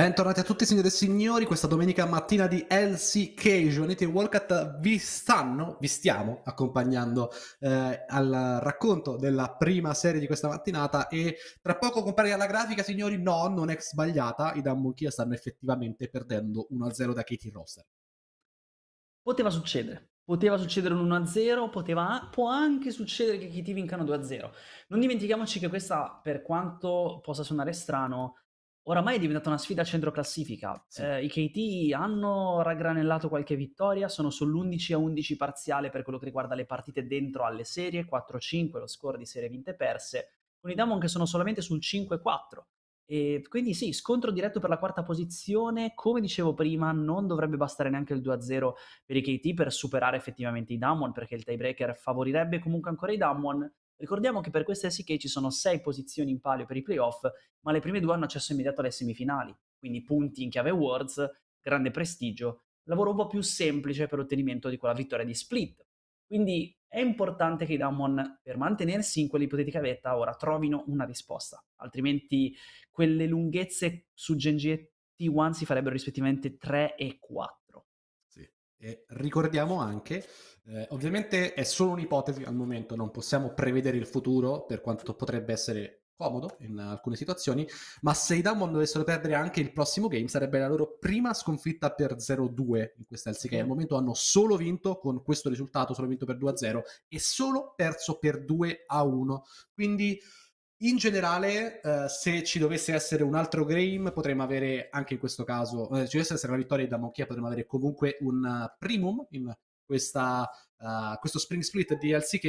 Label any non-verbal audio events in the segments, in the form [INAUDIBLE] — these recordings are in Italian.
Bentornati a tutti signore e signori, questa domenica mattina di LCK, Giovanetti e Walcott vi stanno, vi stiamo accompagnando eh, al racconto della prima serie di questa mattinata e tra poco compare la grafica signori, no, non è sbagliata, i Dammonchia stanno effettivamente perdendo 1-0 da Katie Roster. Poteva succedere, poteva succedere un 1-0, poteva, può anche succedere che KT vincano 2-0. Non dimentichiamoci che questa, per quanto possa suonare strano, Oramai è diventata una sfida centro classifica. Sì. Eh, I KT hanno raggranellato qualche vittoria, sono sull'11 a 11 parziale per quello che riguarda le partite dentro alle serie, 4-5 lo score di serie vinte perse, con i Damon che sono solamente sul 5-4. E quindi sì, scontro diretto per la quarta posizione, come dicevo prima, non dovrebbe bastare neanche il 2-0 per i KT per superare effettivamente i Damon, perché il tiebreaker favorirebbe comunque ancora i Damon, Ricordiamo che per queste SK ci sono sei posizioni in palio per i playoff, ma le prime due hanno accesso immediato alle semifinali, quindi punti in chiave Worlds, grande prestigio, lavoro un po' più semplice per l'ottenimento di quella vittoria di split. Quindi è importante che i Damon, per mantenersi in quell'ipotetica vetta, ora trovino una risposta, altrimenti quelle lunghezze su Genji e T1 si farebbero rispettivamente 3 e 4. Sì. E ricordiamo anche eh, ovviamente è solo un'ipotesi al momento, non possiamo prevedere il futuro per quanto potrebbe essere comodo in alcune situazioni, ma se i Diamond dovessero perdere anche il prossimo game sarebbe la loro prima sconfitta per 0-2 in questa LCK. Al momento hanno solo vinto con questo risultato, solo vinto per 2-0 e solo perso per 2-1. Quindi in generale, uh, se ci dovesse essere un altro game, potremmo avere anche in questo caso, uh, ci dovesse essere una vittoria di Damokia, potremmo avere comunque un uh, primum in questa, uh, questo spring split di LCK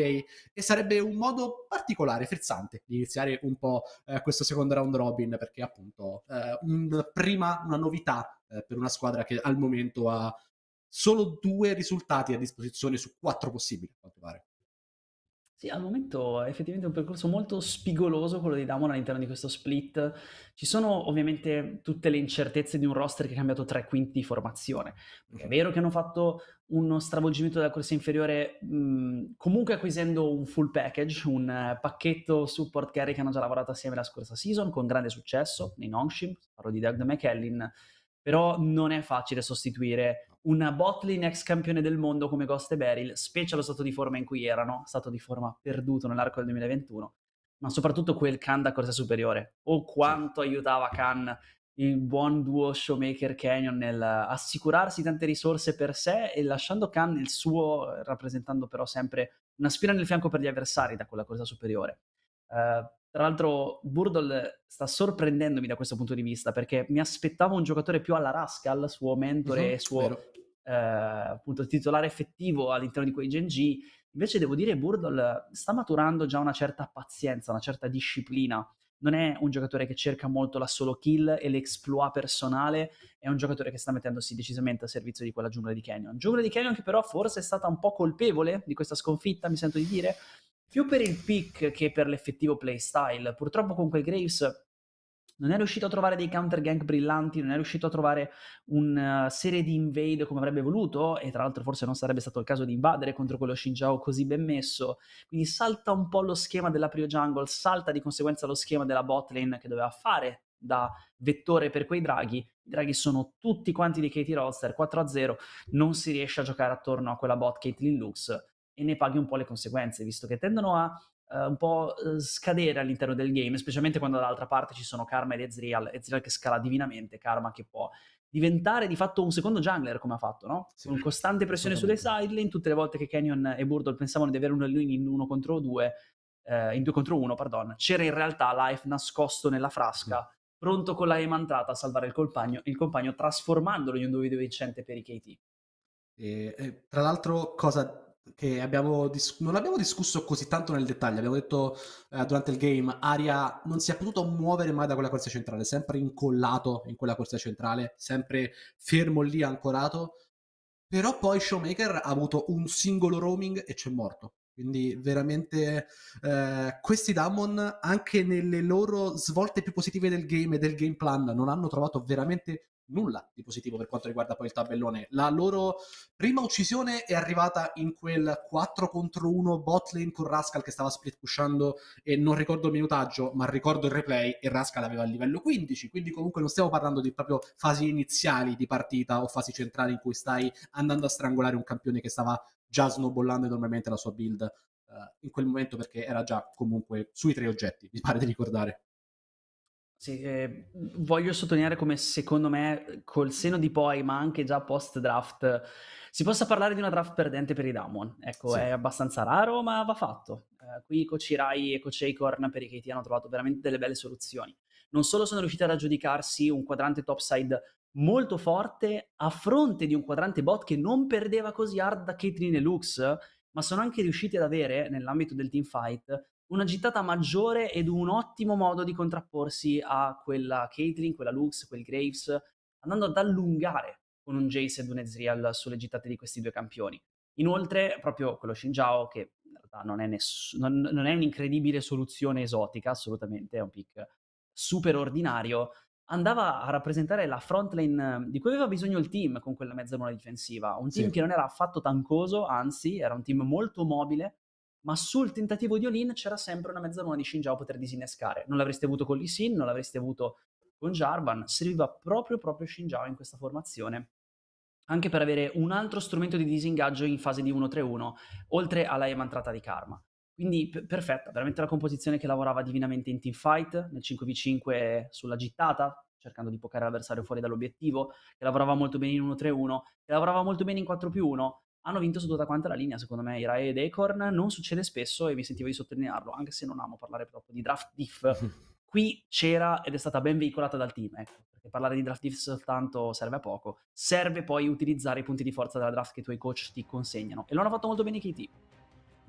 e sarebbe un modo particolare, frizzante, di iniziare un po' uh, questo secondo round robin perché appunto un, prima una novità per una squadra che al momento ha solo due risultati a disposizione su quattro possibili, a quanto pare. Sì, al momento è effettivamente un percorso molto spigoloso quello di Damon all'interno di questo split. Ci sono ovviamente tutte le incertezze di un roster che ha cambiato tre quinti di formazione. Perché è vero che hanno fatto uno stravolgimento della corsa inferiore, mh, comunque acquisendo un full package, un uh, pacchetto support carry che hanno già lavorato assieme la scorsa season con grande successo nei Nongshim, parlo di Doug McKellin, però non è facile sostituire una botlane ex campione del mondo come Ghost e Beryl, specie allo stato di forma in cui erano, stato di forma perduto nell'arco del 2021, ma soprattutto quel Khan da corsa superiore, o quanto sì. aiutava Khan il buon duo Showmaker Canyon nel assicurarsi tante risorse per sé e lasciando Khan il suo, rappresentando però sempre una spina nel fianco per gli avversari da quella corsa superiore. Uh, tra l'altro, Burdle sta sorprendendomi da questo punto di vista perché mi aspettavo un giocatore più alla Rascal, suo mentore uh-huh, suo eh, appunto titolare effettivo all'interno di quei Gen G. Invece devo dire Burdle sta maturando già una certa pazienza, una certa disciplina. Non è un giocatore che cerca molto la solo kill e l'exploit personale, è un giocatore che sta mettendosi decisamente a servizio di quella giungla di Canyon. Giungla di Canyon che però forse è stata un po' colpevole di questa sconfitta, mi sento di dire, più per il pick che per l'effettivo playstyle. Purtroppo con quel Graves non è riuscito a trovare dei counter gank brillanti, non è riuscito a trovare una serie di invade come avrebbe voluto, e tra l'altro forse non sarebbe stato il caso di invadere contro quello Shinjao così ben messo, quindi salta un po' lo schema della Prio Jungle, salta di conseguenza lo schema della botlane che doveva fare da vettore per quei draghi. I draghi sono tutti quanti di Katie Roster 4-0, non si riesce a giocare attorno a quella bot Caitlyn Lux e ne paghi un po' le conseguenze, visto che tendono a uh, un po' uh, scadere all'interno del game, specialmente quando dall'altra parte ci sono Karma ed Ezreal, Ezreal che scala divinamente, Karma che può diventare di fatto un secondo jungler come ha fatto, no? Sì, Con costante pressione sulle sideline, tutte le volte che Canyon e Burdle pensavano di avere un lane in uno contro due, eh, in due contro uno, pardon, c'era in realtà Life nascosto nella frasca, mm. pronto con la emantata a salvare il compagno, il compagno trasformandolo in un 2 vincente per i KT. E, e, tra l'altro, cosa che abbiamo dis- non abbiamo discusso così tanto nel dettaglio. Abbiamo detto eh, durante il game, Aria non si è potuto muovere mai da quella corsia centrale, sempre incollato in quella corsia centrale, sempre fermo lì ancorato. Però poi Showmaker ha avuto un singolo roaming e c'è morto. Quindi veramente eh, questi Damon, anche nelle loro svolte più positive del game e del game plan, non hanno trovato veramente nulla di positivo per quanto riguarda poi il tabellone. La loro prima uccisione è arrivata in quel 4 contro 1 bot lane con Rascal che stava split pushando e non ricordo il minutaggio, ma ricordo il replay e Rascal aveva il livello 15, quindi comunque non stiamo parlando di proprio fasi iniziali di partita o fasi centrali in cui stai andando a strangolare un campione che stava già snowballando enormemente la sua build uh, in quel momento perché era già comunque sui tre oggetti, mi pare di ricordare. Sì, eh, voglio sottolineare come secondo me col seno di poi, ma anche già post draft, si possa parlare di una draft perdente per i Damon. Ecco, sì. è abbastanza raro, ma va fatto. Eh, qui Coach Irai e Coach Acorn per i KT hanno trovato veramente delle belle soluzioni. Non solo sono riusciti ad aggiudicarsi un quadrante topside molto forte a fronte di un quadrante bot che non perdeva così hard da Caitlyn e Lux, ma sono anche riusciti ad avere, nell'ambito del teamfight, una gittata maggiore ed un ottimo modo di contrapporsi a quella Caitlyn, quella Lux, quel Graves, andando ad allungare con un Jace ed un Ezreal sulle gittate di questi due campioni. Inoltre, proprio quello Shinjao, che in realtà non è, ness- non, non è un'incredibile soluzione esotica, assolutamente, è un pick super ordinario, andava a rappresentare la frontline di cui aveva bisogno il team con quella mezzaluna difensiva. Un team sì. che non era affatto tancoso, anzi, era un team molto mobile, ma sul tentativo di Olin c'era sempre una mezzaluna di Shinjao poter disinnescare. Non l'avreste avuto con Lee Sin, non l'avreste avuto con Jarvan, serviva proprio proprio Shinjao in questa formazione. Anche per avere un altro strumento di disingaggio in fase di 1-3-1, oltre alla Emantrata di Karma. Quindi p- perfetta, veramente la composizione che lavorava divinamente in teamfight, nel 5v5 sulla gittata, cercando di pocare l'avversario fuori dall'obiettivo, che lavorava molto bene in 1-3-1, che lavorava molto bene in 4-1, hanno vinto su tutta quanta la linea, secondo me, Irae ed Acorn, non succede spesso e mi sentivo di sottolinearlo, anche se non amo parlare proprio di draft diff, [LAUGHS] qui c'era ed è stata ben veicolata dal team, ecco, perché parlare di draft diff soltanto serve a poco, serve poi utilizzare i punti di forza della draft che i tuoi coach ti consegnano, e lo hanno fatto molto bene i KT.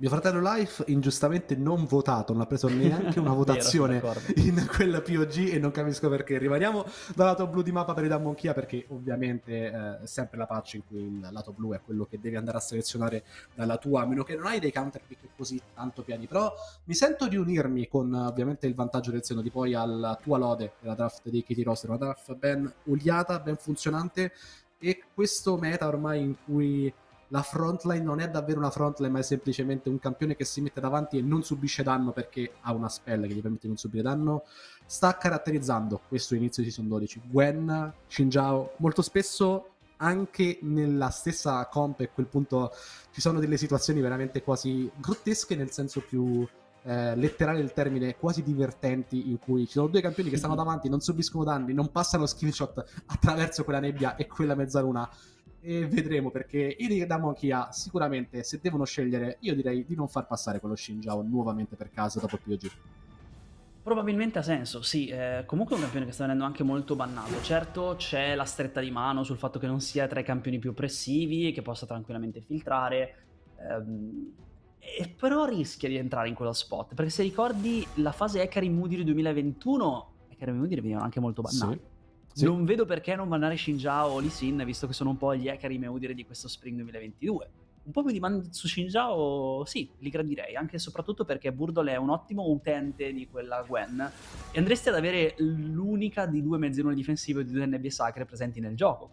Mio fratello Life ingiustamente non votato, non ha preso neanche una [LAUGHS] votazione Vero, in quella POG e non capisco perché. Rimaniamo dal lato blu di mappa per i Damon Kia perché ovviamente eh, è sempre la patch in cui il lato blu è quello che devi andare a selezionare dalla tua, a meno che non hai dei counter pick così tanto piani. Però mi sento di unirmi con ovviamente il vantaggio del seno di poi alla tua lode della draft dei Kitty Roster, una draft ben oliata, ben funzionante e questo meta ormai in cui la frontline non è davvero una frontline, ma è semplicemente un campione che si mette davanti e non subisce danno perché ha una spell che gli permette di non subire danno. Sta caratterizzando questo inizio di Season 12. Gwen, Shinjao, molto spesso anche nella stessa comp e a quel punto ci sono delle situazioni veramente quasi grottesche nel senso più eh, letterale del termine, quasi divertenti in cui ci sono due campioni che stanno davanti, non subiscono danni, non passano screenshot attraverso quella nebbia e quella mezzaluna e vedremo perché i Damoki ha sicuramente se devono scegliere io direi di non far passare quello Shinjao nuovamente per caso dopo il POG Probabilmente ha senso, sì, eh, comunque è un campione che sta venendo anche molto bannato. Certo c'è la stretta di mano sul fatto che non sia tra i campioni più oppressivi, che possa tranquillamente filtrare, ehm, e però rischia di entrare in quello spot, perché se ricordi la fase Ekari Mudiri 2021, Ekari Mudiri venivano anche molto bannati. Sì. Sì. Non vedo perché non bannare Shinjao o Lee Sin, visto che sono un po' gli Ekari Meudire di questo Spring 2022. Un po' più di ban su Shinjao, sì, li gradirei, anche e soprattutto perché Burdol è un ottimo utente di quella Gwen e andresti ad avere l'unica di due mezzalune difensive e di due nebbie sacre presenti nel gioco.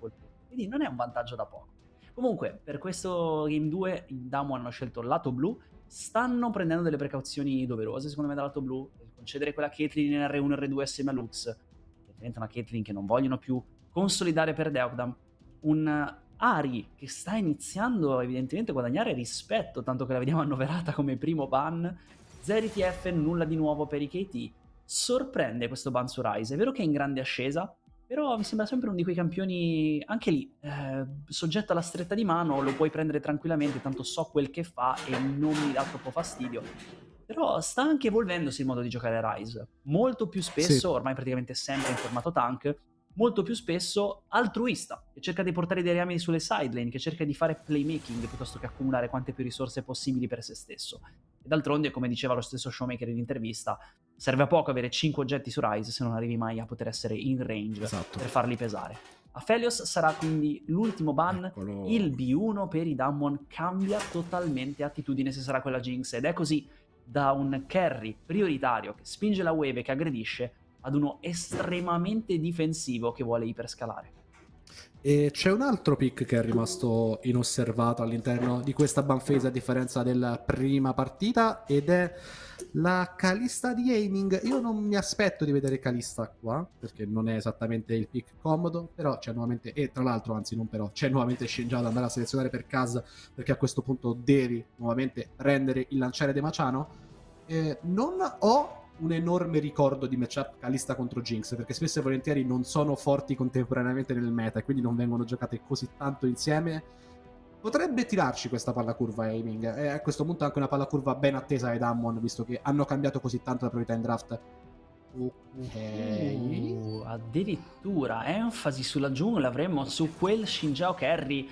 Quindi non è un vantaggio da poco. Comunque, per questo Game 2 i Damo hanno scelto il lato blu, stanno prendendo delle precauzioni doverose secondo me dal lato blu, concedere quella Caitlyn in R1 e R2 assieme a Lux, diventa una Caitlyn che non vogliono più consolidare per Deogdam, un Ari che sta iniziando evidentemente a guadagnare rispetto, tanto che la vediamo annoverata come primo ban, 0 TF, nulla di nuovo per i KT, sorprende questo ban su Rise, è vero che è in grande ascesa, però mi sembra sempre uno di quei campioni, anche lì, eh, soggetto alla stretta di mano, lo puoi prendere tranquillamente, tanto so quel che fa e non mi dà troppo fastidio. Però sta anche evolvendosi il modo di giocare Rise. Molto più spesso, sì. ormai praticamente sempre in formato tank, molto più spesso altruista, che cerca di portare dei reami sulle sideline, che cerca di fare playmaking piuttosto che accumulare quante più risorse possibili per se stesso. E d'altronde, come diceva lo stesso Showmaker in intervista, serve a poco avere 5 oggetti su Rise se non arrivi mai a poter essere in range esatto. per farli pesare. A Felios sarà quindi l'ultimo ban, Eccolo. il B1 per i Dammon cambia totalmente attitudine se sarà quella Jinx ed è così da un carry prioritario che spinge la wave e che aggredisce ad uno estremamente difensivo che vuole iperscalare. E c'è un altro pick che è rimasto inosservato all'interno di questa banfase a differenza della prima partita ed è la Calista di Gaming. Io non mi aspetto di vedere Calista qua perché non è esattamente il pick comodo, però c'è nuovamente, e tra l'altro anzi non però, c'è nuovamente Shinjao da andare a selezionare per casa perché a questo punto devi nuovamente prendere il lanciare De Maciano. Eh, non ho un enorme ricordo di matchup Calista contro Jinx, perché spesso e volentieri non sono forti contemporaneamente nel meta e quindi non vengono giocate così tanto insieme. Potrebbe tirarci questa palla curva aiming. E a questo punto anche una palla curva ben attesa ai Dammon, visto che hanno cambiato così tanto la priorità in draft. Ok. Uh, addirittura enfasi sulla giungla avremmo su quel Shinjao Carry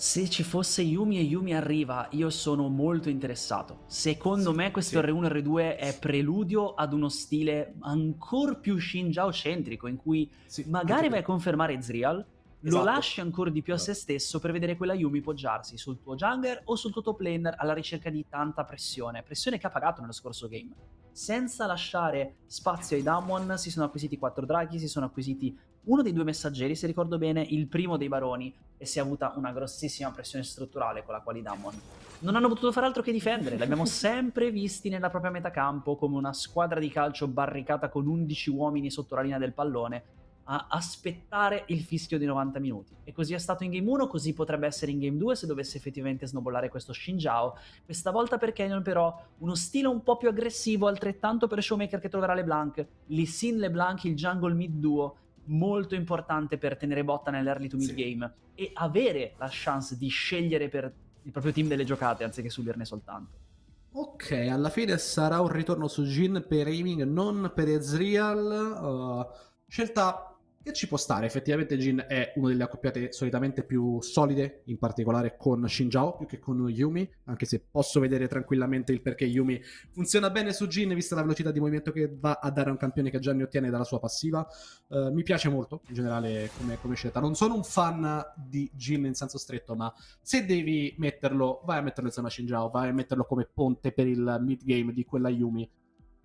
se ci fosse Yumi e Yumi arriva, io sono molto interessato. Secondo sì, me questo sì. R1 e R2 è preludio ad uno stile ancora più Shinjao centrico, in cui sì, magari vai a confermare Ezreal, esatto. lo lasci ancora di più a se stesso per vedere quella Yumi poggiarsi sul tuo jungler o sul tuo top laner alla ricerca di tanta pressione, pressione che ha pagato nello scorso game. Senza lasciare spazio ai Damwon si sono acquisiti quattro draghi, si sono acquisiti uno dei due messaggeri, se ricordo bene, il primo dei baroni, e si è avuta una grossissima pressione strutturale con la quali Damon non hanno potuto fare altro che difendere. Li abbiamo [LAUGHS] sempre visti nella propria metacampo come una squadra di calcio barricata con 11 uomini sotto la linea del pallone a aspettare il fischio di 90 minuti. E così è stato in game 1, così potrebbe essere in game 2 se dovesse effettivamente snowballare questo Shinjao. Questa volta per Canyon però uno stile un po' più aggressivo, altrettanto per Showmaker che troverà LeBlanc. Lee Sin LeBlanc, il jungle mid duo, molto importante per tenere botta nell'early to mid sì. game e avere la chance di scegliere per il proprio team delle giocate anziché subirne soltanto. Ok, alla fine sarà un ritorno su Jin per aiming, non per Ezreal. Uh, scelta che ci può stare, effettivamente Jin è una delle accoppiate solitamente più solide, in particolare con Shinjao più che con Yumi, anche se posso vedere tranquillamente il perché Yumi funziona bene su Jin, vista la velocità di movimento che va a dare a un campione che già ne ottiene dalla sua passiva. Uh, mi piace molto, in generale, come, come, scelta. Non sono un fan di Jin in senso stretto, ma se devi metterlo, vai a metterlo insieme a Shinjao, vai a metterlo come ponte per il mid game di quella Yumi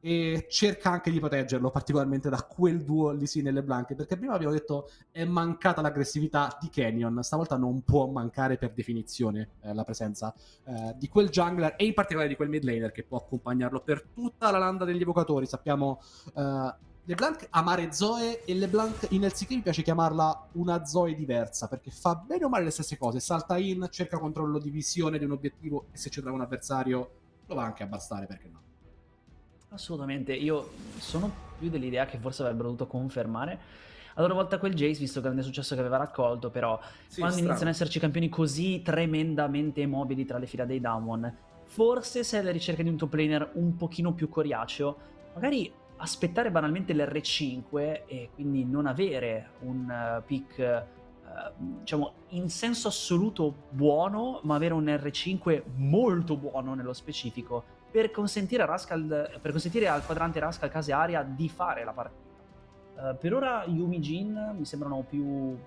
e cerca anche di proteggerlo particolarmente da quel duo Lisine e LeBlanc perché prima abbiamo detto è mancata l'aggressività di Canyon stavolta non può mancare per definizione eh, la presenza eh, di quel jungler e in particolare di quel mid laner che può accompagnarlo per tutta la landa degli evocatori. Sappiamo eh, LeBlanc amare Zoe e LeBlanc in LCK mi piace chiamarla una Zoe diversa perché fa bene o male le stesse cose salta in, cerca controllo di visione di un obiettivo e se ci un avversario lo va anche a bastare perché no Assolutamente, io sono più dell'idea che forse avrebbero dovuto confermare a loro volta quel Jace, visto il grande successo che aveva raccolto, però sì, quando strano. iniziano ad esserci campioni così tremendamente mobili tra le fila dei Damwon, forse se è alla ricerca di un top laner un pochino più coriaceo, magari aspettare banalmente l'R5 e quindi non avere un uh, pick uh, diciamo in senso assoluto buono, ma avere un R5 molto buono nello specifico per consentire, a Rascal, per consentire al quadrante Rascal Case Aria di fare la partita. Uh, per ora Yumi Jin mi sembrano più uh,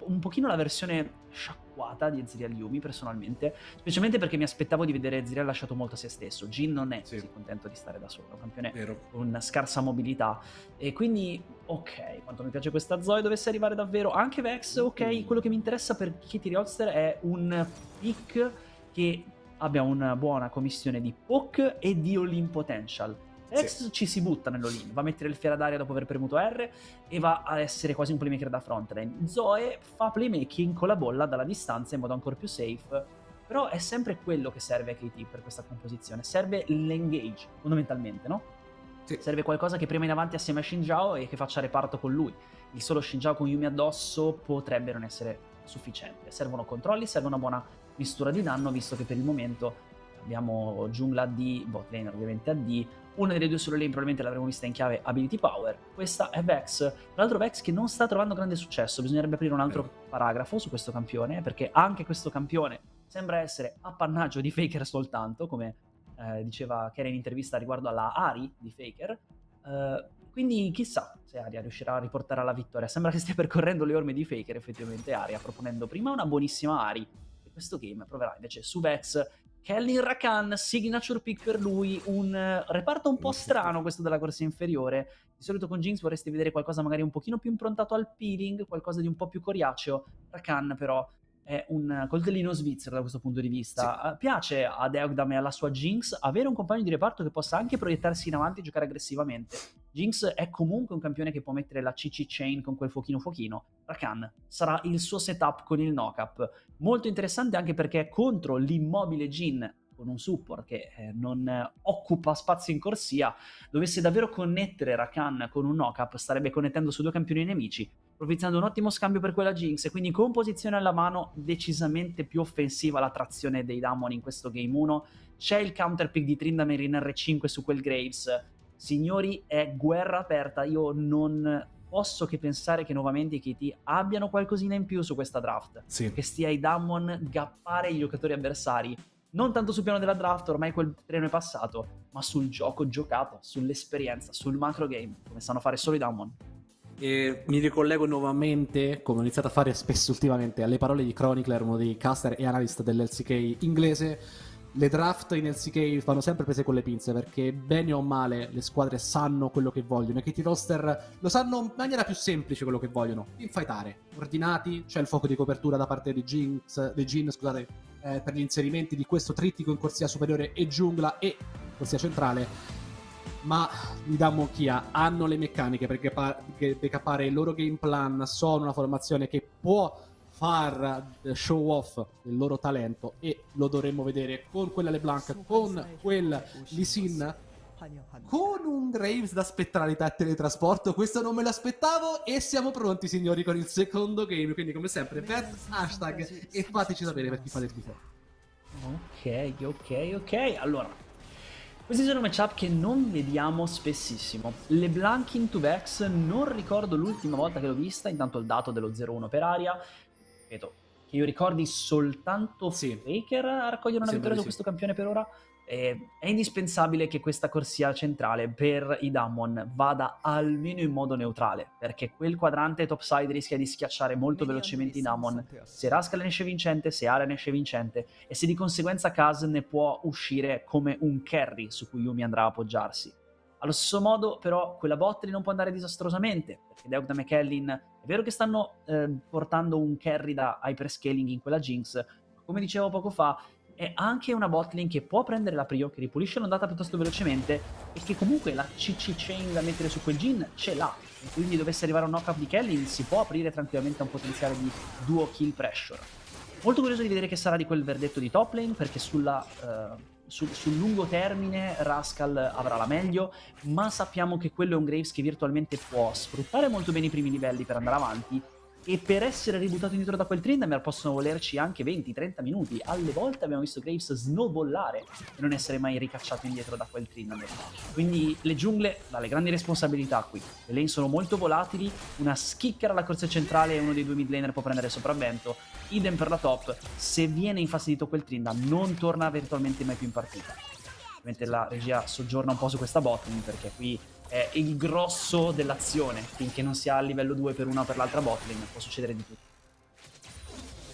un pochino la versione sciacquata di Ezreal Yumi personalmente, specialmente perché mi aspettavo di vedere Ezreal lasciato molto a se stesso. Jin non è sì. così contento di stare da solo, è un campione Vero. con scarsa mobilità e quindi ok, quanto mi piace questa Zoe dovesse arrivare davvero, anche Vex, ok, mm. quello che mi interessa per Kitty Roadster è un pick che abbia una buona commissione di poke e di all-in potential. Rex sì. ci si butta nell'all-in, va a mettere il fiera d'aria dopo aver premuto R e va a essere quasi un playmaker da frontline. Zoe fa playmaking con la bolla dalla distanza in modo ancora più safe, però è sempre quello che serve a KT per questa composizione, serve l'engage fondamentalmente, no? Sì. Serve qualcosa che prima in avanti assieme a Shinjao e che faccia reparto con lui. Il solo Shinjao con Yumi addosso potrebbe non essere sufficiente. Servono controlli, serve una buona mistura di danno, visto che per il momento abbiamo giungla AD, bot lane ovviamente AD, una delle due solo lane probabilmente l'avremo vista in chiave Ability Power, questa è Vex, tra l'altro Vex che non sta trovando grande successo, bisognerebbe aprire un altro paragrafo su questo campione, perché anche questo campione sembra essere appannaggio di Faker soltanto, come eh, diceva Karen in intervista riguardo alla Ari di Faker, eh, quindi chissà se Aria riuscirà a riportare alla vittoria. Sembra che stia percorrendo le orme di Faker effettivamente Aria, proponendo prima una buonissima Ari, questo game proverà invece su Vex Kellin Rakan, signature pick per lui, un eh, reparto un po' strano questo della corsa inferiore. Di solito con Jinx vorresti vedere qualcosa magari un pochino più improntato al peeling, qualcosa di un po' più coriaceo. Rakan però è un coltellino svizzero da questo punto di vista. Sì. Uh, piace ad Eogdam e alla sua Jinx avere un compagno di reparto che possa anche proiettarsi in avanti e giocare aggressivamente. Jinx è comunque un campione che può mettere la CC chain con quel fuochino fuochino. Rakan sarà il suo setup con il knock-up. Molto interessante anche perché contro l'immobile Jin con un support che eh, non eh, occupa spazio in corsia, dovesse davvero connettere Rakan con un knock-up, starebbe connettendo su due campioni nemici propiziando un ottimo scambio per quella Jinx e quindi con posizione alla mano decisamente più offensiva la trazione dei Damon in questo game 1 c'è il counter pick di Tryndamere in R5 su quel Graves signori è guerra aperta io non posso che pensare che nuovamente i KT abbiano qualcosina in più su questa draft sì. che stia ai Damon gappare i giocatori avversari non tanto sul piano della draft, ormai quel treno è passato, ma sul gioco giocato, sull'esperienza, sul macro game, come sanno fare solo i Damon. E mi ricollego nuovamente, come ho iniziato a fare spesso ultimamente, alle parole di Chronicler, uno dei caster e analyst dell'LCK inglese. Le draft in LCK vanno sempre prese con le pinze perché bene o male le squadre sanno quello che vogliono e che i roster lo sanno in maniera più semplice quello che vogliono, infightare, ordinati, c'è il fuoco di copertura da parte di Jin, scusate, eh, per gli inserimenti di questo trittico in corsia superiore e giungla e corsia centrale. Ma gli dà Kia hanno le meccaniche per decappare il loro game plan, sono una formazione che può far show off del loro talento e lo dovremmo vedere con quella LeBlanc, con quel Lisin, con un Graves da spettralità e teletrasporto. Questo non me l'aspettavo e siamo pronti signori con il secondo game, quindi come sempre bet hashtag e fateci sapere per chi fate il tifo. Ok, ok, ok, allora questi sono matchup che non vediamo spessissimo. LeBlanc in 2Vex non ricordo l'ultima volta che l'ho vista, intanto il dato dello 0-1 per aria. Ripeto, che io ricordi soltanto sì. Faker a raccogliere una vittoria su questo campione per ora eh, è indispensabile che questa corsia centrale per i Damwon vada almeno in modo neutrale, perché quel quadrante topside rischia di schiacciare molto velocemente i Damwon se Rascal ne esce vincente, se Aria ne esce vincente, e se di conseguenza Kaz ne può uscire come un carry su cui Yumi andrà a appoggiarsi. Allo stesso modo, però, quella bottling non può andare disastrosamente, perché Deogda e Kellin è vero che stanno eh, portando un carry da hyperscaling in quella Jinx, come dicevo poco fa, è anche una botlane che può prendere la prio, che ripulisce l'ondata piuttosto velocemente e che comunque la CC chain da mettere su quel Jin ce l'ha. E quindi dovesse arrivare un knock-up di Kellin si può aprire tranquillamente a un potenziale di duo kill pressure. Molto curioso di vedere che sarà di quel verdetto di top lane perché sulla, uh, sul, sul, lungo termine Rascal avrà la meglio, ma sappiamo che quello è un Graves che virtualmente può sfruttare molto bene i primi livelli per andare avanti e per essere ributtato indietro da quel Tryndamere possono volerci anche 20-30 minuti. Alle volte abbiamo visto Graves snowballare e non essere mai ricacciato indietro da quel Tryndamere. Quindi le giungle, dalle grandi responsabilità qui. Le lane sono molto volatili, una schicchera alla corsa centrale e uno dei due mid laner può prendere sopravvento. Idem per la top, se viene infastidito quel Trinda non torna virtualmente mai più in partita. Ovviamente la regia soggiorna un po' su questa botlane perché qui è il grosso dell'azione, finché non si ha a livello 2 per una o per l'altra botlane, può succedere di tutto.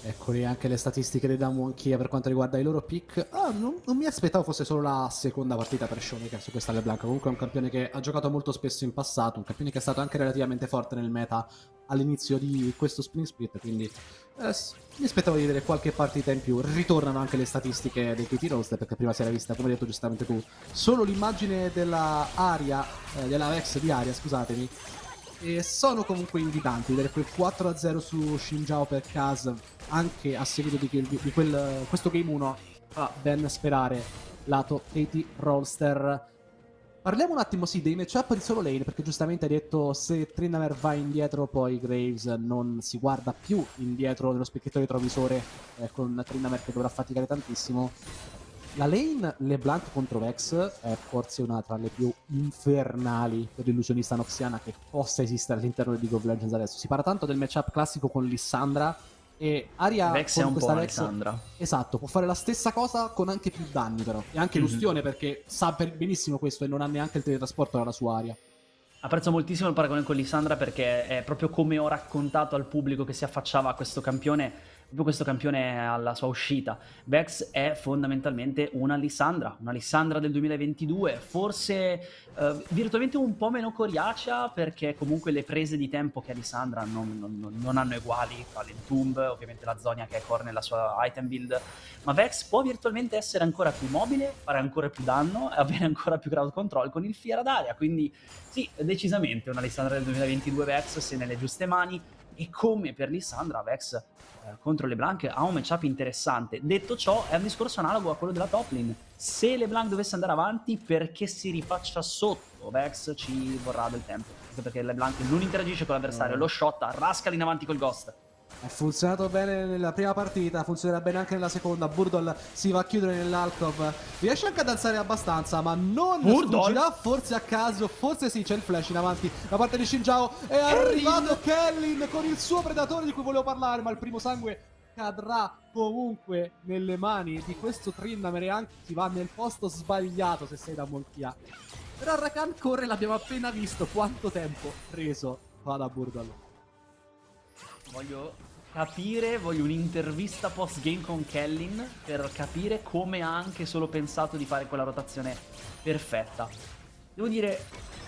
Eccoli anche le statistiche dei Damwon Kia per quanto riguarda i loro pick. Ah, non, non, mi aspettavo fosse solo la seconda partita per Showmaker su questa LeBlanc. Comunque è un campione che ha giocato molto spesso in passato, un campione che è stato anche relativamente forte nel meta all'inizio di questo Spring Split, quindi eh, mi aspettavo di vedere qualche partita in più. Ritornano anche le statistiche dei KT Roast, perché prima si era vista, come hai detto giustamente tu, solo l'immagine della Aria, eh, della Vex di Aria, scusatemi, e sono comunque invitanti vedere quel 4-0 su Shinjao per Kaz anche a seguito di, di, di quel, questo game 1 fa ben sperare lato Katie Rollster parliamo un attimo sì dei matchup di solo lane perché giustamente hai detto se Trindamer va indietro poi Graves non si guarda più indietro nello specchietto retrovisore eh, con Trindamer che dovrà faticare tantissimo la lane LeBlanc contro Vex è forse una tra le più infernali per l'illusionista noxiana che possa esistere all'interno di League of Legends adesso. Si parla tanto del matchup classico con Lissandra e Aria Vex con è un questa po' Vex, Alessandra. Esatto, può fare la stessa cosa con anche più danni però. E anche mm-hmm. Lustione perché sa benissimo questo e non ha neanche il teletrasporto nella sua aria. Apprezzo moltissimo il paragone con Lissandra perché è proprio come ho raccontato al pubblico che si affacciava a questo campione proprio questo campione alla sua uscita. Vex è fondamentalmente una Lissandra, una Lissandra del 2022, forse uh, virtualmente un po' meno coriacea perché comunque le prese di tempo che ha Lissandra non, non, non hanno uguali, tra l'Entomb, ovviamente la Zonia che è core nella sua item build, ma Vex può virtualmente essere ancora più mobile, fare ancora più danno e avere ancora più crowd control con il Fiera d'aria, quindi sì, decisamente una Lissandra del 2022 Vex se nelle giuste mani. E come per Lissandra Vex eh, contro LeBlanc ha un matchup interessante. Detto ciò, è un discorso analogo a quello della top lane. Se LeBlanc dovesse andare avanti, perché si rifaccia sotto Vex ci vorrà del tempo. Perché LeBlanc non interagisce con l'avversario, lo shot, Rascal in avanti col Ghost. Ha funzionato bene nella prima partita, funzionerà bene anche nella seconda. Burdol si va a chiudere nell'Alcov. Riesce anche a danzare abbastanza, ma non Burdol forse a caso, forse sì, c'è il flash in avanti da parte di Shinjao. È arrivato Kellin con il suo predatore di cui volevo parlare, ma il primo sangue cadrà comunque nelle mani di questo Trindamer e anche si va nel posto sbagliato se sei da Monchia. Però Rakan corre, l'abbiamo appena visto quanto tempo preso qua da Burdol. Voglio capire, voglio un'intervista post game con Kellin per capire come ha anche solo pensato di fare quella rotazione perfetta. Devo dire,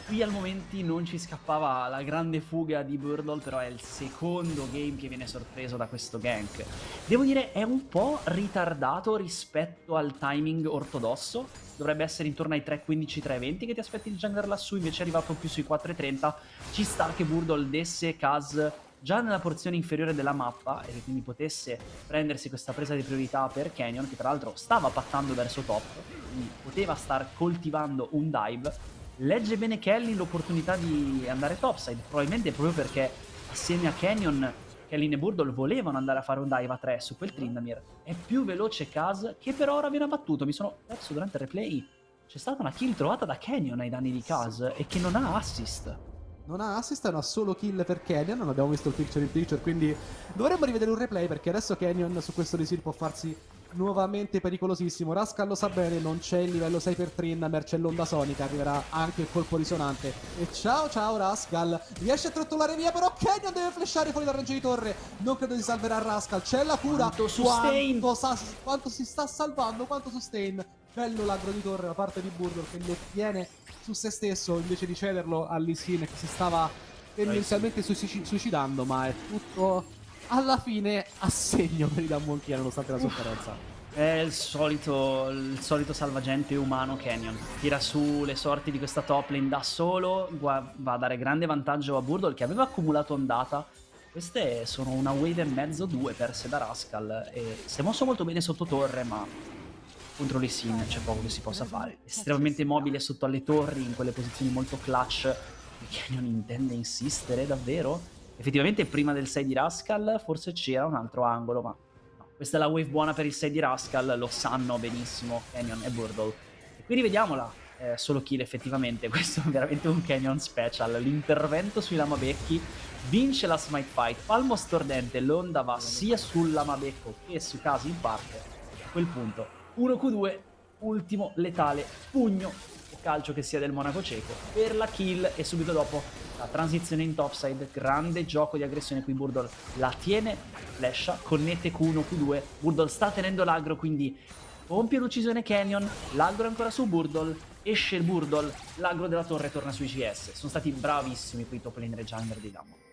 qui al momenti non ci scappava la grande fuga di Burdle, però è il secondo game che viene sorpreso da questo gank. Devo dire, è un po' ritardato rispetto al timing ortodosso. Dovrebbe essere intorno ai 3.15-3.20 che ti aspetti il jungler lassù, invece è arrivato più sui 4.30. Ci sta che Burdle desse Kaz già nella porzione inferiore della mappa e che quindi potesse prendersi questa presa di priorità per Canyon, che tra l'altro stava pattando verso top, quindi poteva star coltivando un dive, legge bene Kelly l'opportunità di andare topside, probabilmente proprio perché assieme a Canyon Kellin e Burdle volevano andare a fare un dive a 3 su quel Trindamir. È più veloce Kaz, che per ora viene abbattuto. Mi sono perso durante il replay. C'è stata una kill trovata da Canyon ai danni di Kaz e che non ha assist non ha assist, è una solo kill per Canyon, non abbiamo visto il picture in picture, quindi dovremmo rivedere un replay perché adesso Canyon su questo Resir può farsi nuovamente pericolosissimo. Rascal lo sa bene, non c'è il livello 6 per Trindamer, c'è l'onda sonica, arriverà anche il colpo risonante. E ciao ciao Rascal, riesce a trottolare via, però Canyon deve flashare fuori dal range di torre. Non credo si salverà Rascal, c'è la cura. Quanto sustain! Quanto, quanto si sta salvando, quanto sustain. Bello l'agro di torre da parte di Burger che lo tiene su se stesso invece di cederlo all'Isin che si stava tendenzialmente suicidando, ma è tutto alla fine a segno per i Damonchia nonostante la sofferenza. È il solito, il solito salvagente umano Canyon. Tira su le sorti di questa top lane da solo, va a dare grande vantaggio a Burdol che aveva accumulato ondata. Queste sono una wave e mezzo, due perse da Rascal e si è mosso molto bene sotto torre, ma contro le Sin c'è poco che si possa fare. Estremamente mobile sotto alle torri, in quelle posizioni molto clutch. Canyon intende insistere davvero? Effettivamente prima del 6 di Rascal forse c'era un altro angolo, ma no. Questa è la wave buona per il 6 di Rascal, lo sanno benissimo Canyon e Burdle. E qui rivediamola, eh, solo kill effettivamente, [LAUGHS] questo è veramente un Canyon special. L'intervento sui Lamabecchi vince la Smite Fight, palmo stordente, l'onda va sia sul Lamabecco che su Casi in parte. A quel punto 1Q2, ultimo letale pugno. O calcio che sia del Monaco cieco. Per la kill e subito dopo la transizione in topside, grande gioco di aggressione qui Burdol. La tiene, flescia, connette Q1, Q2, Burdol sta tenendo l'agro quindi compie l'uccisione Canyon, l'agro è ancora su Burdol, esce il Burdol, l'agro della torre torna sui CS, sono stati bravissimi qui top lane Jungler di Damon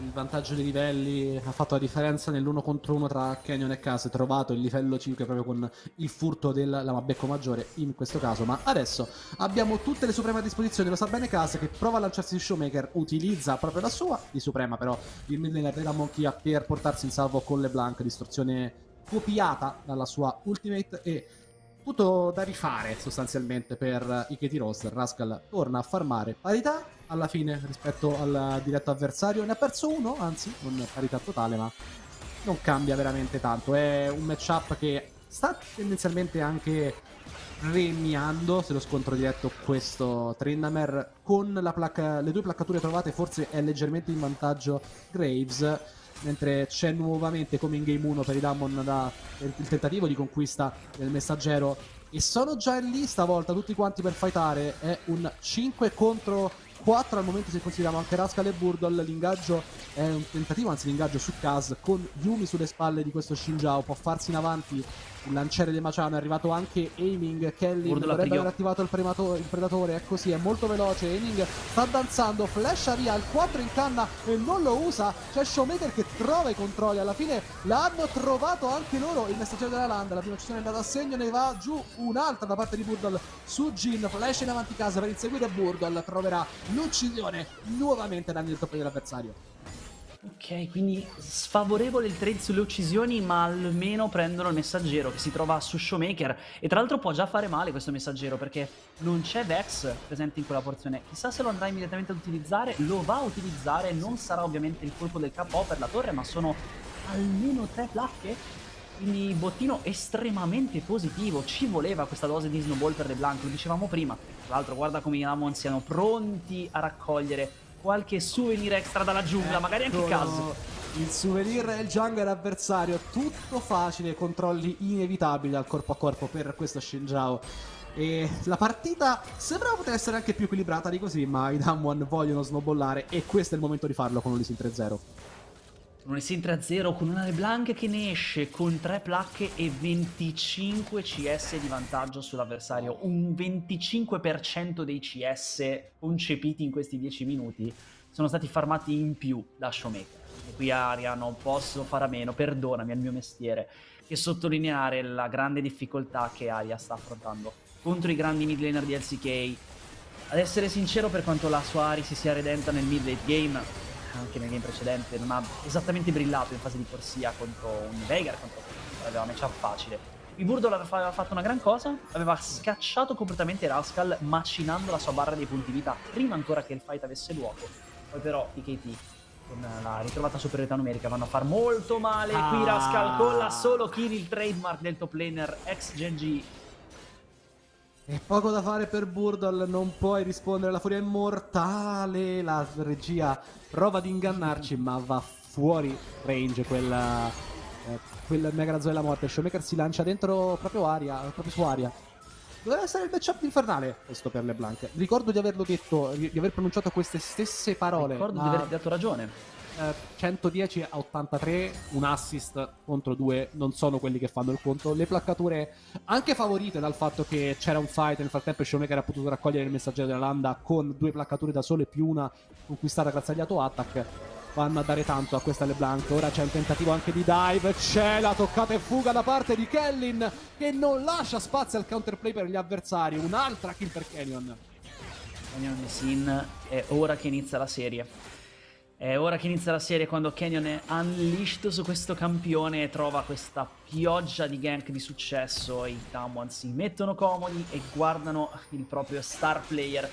il vantaggio dei livelli ha fatto la differenza nell'uno contro uno tra Canyon e Case trovato il livello 5 proprio con il furto del Lamabecco maggiore in questo caso. Ma adesso abbiamo tutte le supreme a disposizione. Lo sa bene Case che prova a lanciarsi il Showmaker utilizza proprio la sua di suprema però il midlaner della Monchia per portarsi in salvo con LeBlanc. Distorsione copiata dalla sua ultimate e tutto da rifare sostanzialmente per i Katie Roster. Rascal torna a farmare parità alla fine rispetto al diretto avversario. Ne ha perso uno, anzi, non parità totale, ma non cambia veramente tanto. È un matchup che sta tendenzialmente anche premiando, se lo scontro diretto, questo Trindamer. Con le due placcature trovate, forse è leggermente in vantaggio Graves mentre c'è nuovamente come in game 1 per i Damon da, il tentativo di conquista del messaggero e sono già lì stavolta tutti quanti per fightare è un 5 contro 4 al momento se consideriamo anche Rascal e Burdol, l'ingaggio è un tentativo, anzi l'ingaggio su Kaz con Yumi sulle spalle di questo Shinjao, può farsi in avanti il lanciere di Machano, è arrivato anche Aiming, Kelly dovrebbe aver attivato il, il, predatore, è così, è molto veloce, Aiming sta danzando, flasha via, il 4 in canna e non lo usa, c'è Showmaker che trova i controlli, alla fine l'hanno trovato anche loro, il messaggero della Landa, la prima uccisione è andata a segno, ne va giù un'altra da parte di Burdol su Jin, flash in avanti casa per inseguire Burdol, troverà l'uccisione nuovamente danni del toppo dell'avversario. Ok, quindi sfavorevole il trade sulle uccisioni, ma almeno prendono il messaggero che si trova su Showmaker. E tra l'altro può già fare male questo messaggero perché non c'è Vex presente in quella porzione. Chissà se lo andrà immediatamente ad utilizzare, lo va a utilizzare, non sarà ovviamente il colpo del KO per la torre, ma sono almeno tre placche. Quindi bottino estremamente positivo, ci voleva questa dose di snowball per LeBlanc, lo dicevamo prima. Tra l'altro guarda come i Namon siano pronti a raccogliere qualche souvenir extra dalla giungla, magari anche Kaz. Il souvenir e il jungler avversario, tutto facile, controlli inevitabili al corpo a corpo per questo Shinjao. E la partita sembrava poter essere anche più equilibrata di così, ma i Damwon vogliono snowballare e questo è il momento di farlo con un Lee 3-0 un Essentra a 0 con una LeBlanc che ne esce con 3 placche e 25 CS di vantaggio sull'avversario. Un 25% dei CS concepiti in questi 10 minuti sono stati farmati in più da Showmaker. E qui Aria non posso fare a meno, perdonami, è il mio mestiere, che sottolineare la grande difficoltà che Aria sta affrontando contro i grandi mid laner di LCK. Ad essere sincero, per quanto la sua Ari si sia redenta nel mid late game, anche nel game precedente non ha esattamente brillato in fase di corsia contro un Veigar, contro aveva matchup facile. Il Burdol aveva fatto una gran cosa, aveva scacciato completamente Rascal macinando la sua barra dei punti vita prima ancora che il fight avesse luogo. Poi però i KT con la ritrovata superiorità numerica vanno a far molto male. Ah. Qui Rascal con la solo kill, il trademark del top laner ex Gen G e poco da fare per Burdol, non puoi rispondere alla furia immortale. La regia prova ad ingannarci, ma va fuori range quella, eh, quel mega razzo della morte. Showmaker si lancia dentro proprio aria, proprio su aria. Doveva essere il matchup infernale questo per LeBlanc. Ricordo di averlo detto, di aver pronunciato queste stesse parole. Ricordo ma... di aver dato ragione. 110 a 83, un assist contro due non sono quelli che fanno il conto. Le placcature anche favorite dal fatto che c'era un fight, nel frattempo Showmaker ha potuto raccogliere il messaggero della Landa con due placcature da solo e più una conquistata grazie agli auto attack. Vanno a dare tanto a questa LeBlanc. Ora c'è un tentativo anche di dive. C'è la toccata e fuga da parte di Kellin che non lascia spazio al counterplay per gli avversari. Un'altra kill per Canyon. Canyon Sin è ora che inizia la serie è ora che inizia la serie quando Canyon è unleashed su questo campione e trova questa pioggia di gank di successo. I Damwon si mettono comodi e guardano il proprio star player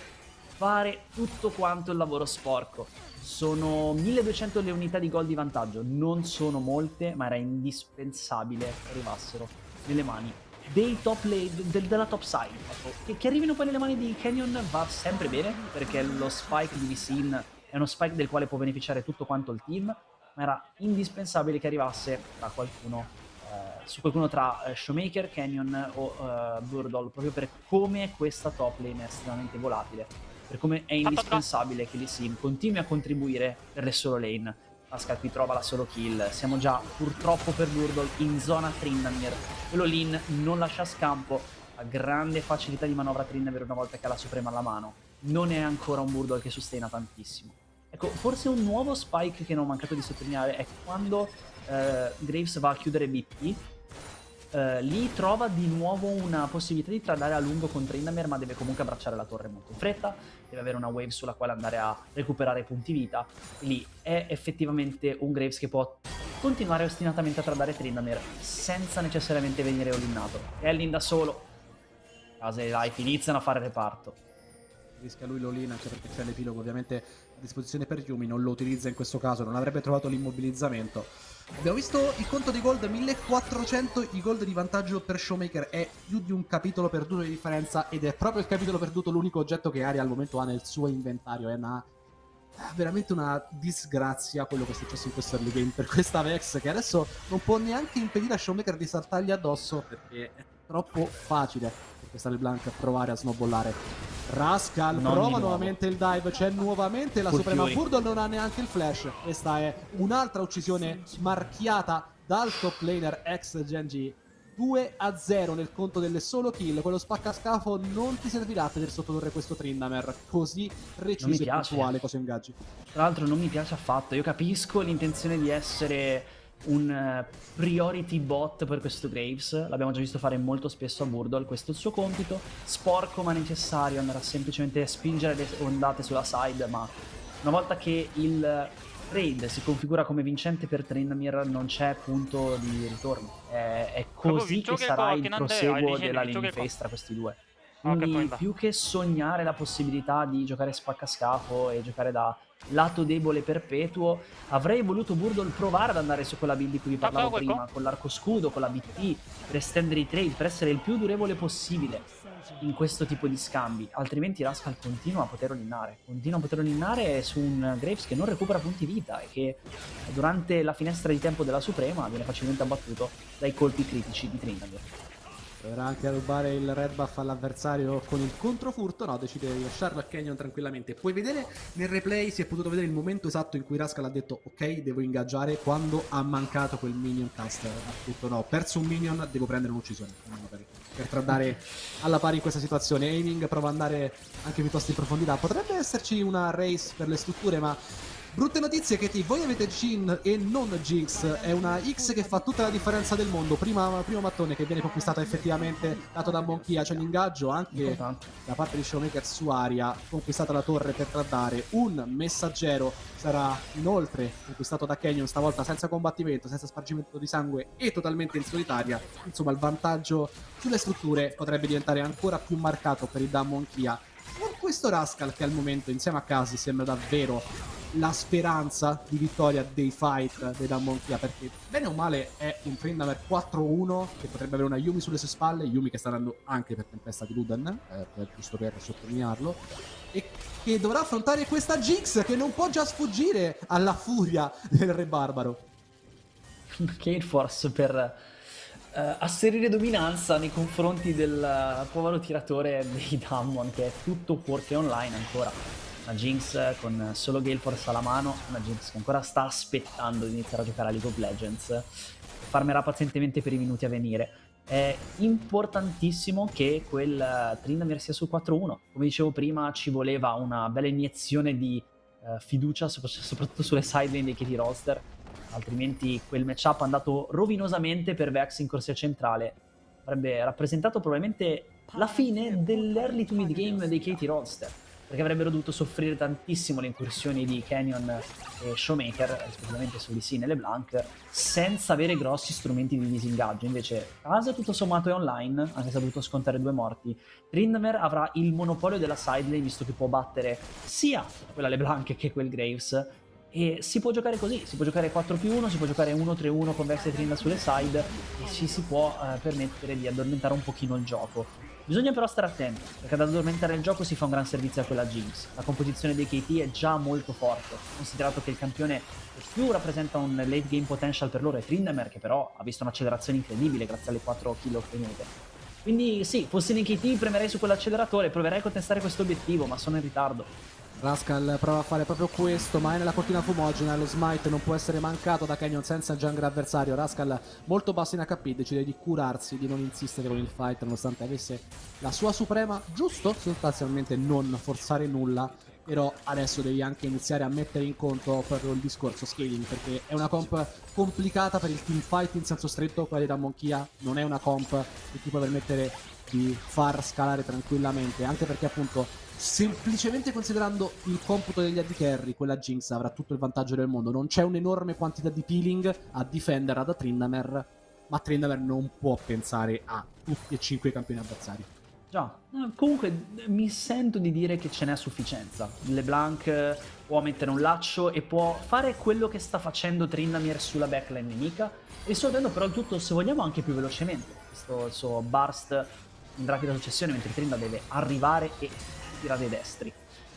fare tutto quanto il lavoro sporco. Sono 1200 le unità di gol di vantaggio, non sono molte, ma era indispensabile che arrivassero nelle mani dei top lane, de, della top side. Ecco, che, che, arrivino poi nelle mani di Canyon va sempre bene, perché lo spike di Visin è uno spike del quale può beneficiare tutto quanto il team, ma era indispensabile che arrivasse da qualcuno, eh, su qualcuno tra eh, Showmaker, Canyon o eh, Burdol, proprio per come questa top lane è estremamente volatile, per come è indispensabile che Lee continui a contribuire per le solo lane. Pascal qui trova la solo kill, siamo già purtroppo per Burdol in zona Tryndamere, quello Lin non lascia scampo, ha grande facilità di manovra Tryndamere una volta che ha la Suprema alla mano, non è ancora un Burdol che sostena tantissimo. Ecco, forse un nuovo spike che non ho mancato di sottolineare è quando eh, Graves va a chiudere BP, eh, lì trova di nuovo una possibilità di tradare a lungo con Tryndamere, ma deve comunque abbracciare la torre molto in fretta, deve avere una wave sulla quale andare a recuperare punti vita. Lì è effettivamente un Graves che può continuare ostinatamente a tradare Tryndamere senza necessariamente venire all-innato. Ellin da solo, case e life iniziano a fare reparto. Rischia lui l'all-in anche perché c'è l'epilogo ovviamente disposizione per Yumi, non lo utilizza in questo caso, non avrebbe trovato l'immobilizzamento. Abbiamo visto il conto di gold 1400, i gold di vantaggio per Showmaker è più di un capitolo perduto di differenza ed è proprio il capitolo perduto l'unico oggetto che Aria al momento ha nel suo inventario, è una veramente una disgrazia quello che è successo in questo early game per questa Vex che adesso non può neanche impedire a Showmaker di saltargli addosso perché è troppo facile questa LeBlanc provare a snowballare Rascal Non prova nuovamente il dive, c'è nuovamente la Full Suprema. Burdle non ha neanche il flash. Questa è un'altra uccisione marchiata dal top laner ex Genji. 2 a 0 nel conto delle solo kill. Quello spaccascafo non ti servirà per sottoturre questo Trindamer. Così preciso e puntuale cosa ingaggi. Tra l'altro non mi piace affatto, io capisco l'intenzione di essere un eh, priority bot per questo Graves, l'abbiamo già visto fare molto spesso a Burdle, questo è il suo compito, sporco ma necessario, andrà semplicemente a spingere le ondate sulla side, ma una volta che il raid si configura come vincente per Tryndamere non c'è punto di ritorno, è, è così che sarà il proseguo della lane qua- face tra questi due. Quindi più che sognare la possibilità di giocare spaccascafo e giocare da lato debole perpetuo, avrei voluto Burdle provare ad andare su quella build di cui vi parlavo prima, con l'arco scudo, con la BT, per estendere i trade, per essere il più durevole possibile in questo tipo di scambi, altrimenti Rascal continua a poterlo linnare, continua a poterlo linnare su un Graves che non recupera punti vita e che durante la finestra di tempo della Suprema viene facilmente abbattuto dai colpi critici di Trindamer. Proverà anche a rubare il red buff all'avversario con il controfurto. No, decide di lasciarlo a Canyon tranquillamente. Puoi vedere nel replay, si è potuto vedere il momento esatto in cui Rascal ha detto ok, devo ingaggiare quando ha mancato quel minion taster. Ha detto no, ho perso un minion, devo prendere un'uccisione. Per, per tradare alla pari in questa situazione. Aiming prova ad andare anche piuttosto in profondità. Potrebbe esserci una race per le strutture, ma Brutte notizie che voi avete Jin e non Jinx, è una X che fa tutta la differenza del mondo. Prima, primo mattone che viene conquistato effettivamente dato da Monchia, c'è l'ingaggio anche Importante. da parte di Showmaker su Aria, conquistata la torre per tradare. Un messaggero sarà inoltre conquistato da Canyon, stavolta senza combattimento, senza spargimento di sangue e totalmente in solitaria. Insomma, il vantaggio sulle strutture potrebbe diventare ancora più marcato per il da Monchia. Con questo Rascal che al momento insieme a Casi sembra davvero la speranza di vittoria dei fight dei Dammonchia perché bene o male è un Tryndamere 4-1 che potrebbe avere una Yumi sulle sue spalle Yumi che sta andando anche per Tempesta di Luden eh, giusto per sottolinearlo e che dovrà affrontare questa Jinx che non può già sfuggire alla furia del Re Barbaro [LAUGHS] Kane Force per eh, asserire dominanza nei confronti del eh, povero tiratore dei Dammon che è tutto fuorché online ancora. Una Jinx con solo Gale Force alla mano, una Jinx che ancora sta aspettando di iniziare a giocare a League of Legends, farmerà pazientemente per i minuti a venire. È importantissimo che quel eh, Tryndamere sia sul 4-1. Come dicevo prima, ci voleva una bella iniezione di eh, fiducia, sop- [LAUGHS] soprattutto sulle sideline dei KT roster altrimenti quel matchup andato rovinosamente per Vex in corsia centrale avrebbe rappresentato probabilmente la fine dell'early to mid game dei KT Roadster perché avrebbero dovuto soffrire tantissimo le incursioni di Canyon e Showmaker rispettivamente su Lee Sin e LeBlanc senza avere grossi strumenti di disingaggio. Invece Casa tutto sommato è online anche se ha dovuto scontare due morti. Tryndamere avrà il monopolio della sidelane visto che può battere sia quella LeBlanc che quel Graves. E si può giocare così, si può giocare 4 più 1, si può giocare 1-3-1 con Vex e Trinda sulle side e ci si può eh, permettere di addormentare un pochino il gioco. Bisogna però stare attenti, perché ad addormentare il gioco si fa un gran servizio a quella Jinx. La composizione dei KT è già molto forte, considerato che il campione più rappresenta un late game potential per loro è Tryndamere, che però ha visto un'accelerazione incredibile grazie alle 4 kill ottenute. Quindi sì, fossi nei KT premerei su quell'acceleratore, proverei a contestare questo obiettivo, ma sono in ritardo. Rascal prova a fare proprio questo, ma è nella cortina fumogena. Lo smite non può essere mancato da Canyon senza jungle avversario. Rascal, molto basso in HP, decide di curarsi, di non insistere con il fight, nonostante avesse la sua suprema. Giusto, sostanzialmente non forzare nulla. Però adesso devi anche iniziare a mettere in conto proprio il discorso scaling, perché è una comp complicata per il team fight in senso stretto. Quella da Monchia non è una comp che ti può permettere di far scalare tranquillamente, anche perché appunto semplicemente considerando il computo degli AD carry, quella Jinx avrà tutto il vantaggio del mondo. Non c'è un'enorme quantità di peeling a difenderla da Tryndamere, ma Tryndamere non può pensare a tutti e cinque i campioni avversari. Già, no, comunque mi sento di dire che ce n'è a sufficienza. LeBlanc eh, può mettere un laccio e può fare quello che sta facendo Tryndamere sulla backline nemica, risolvendo però il tutto, se vogliamo, anche più velocemente. Questo suo burst in rapida successione, mentre Trinda deve arrivare e tirare destri.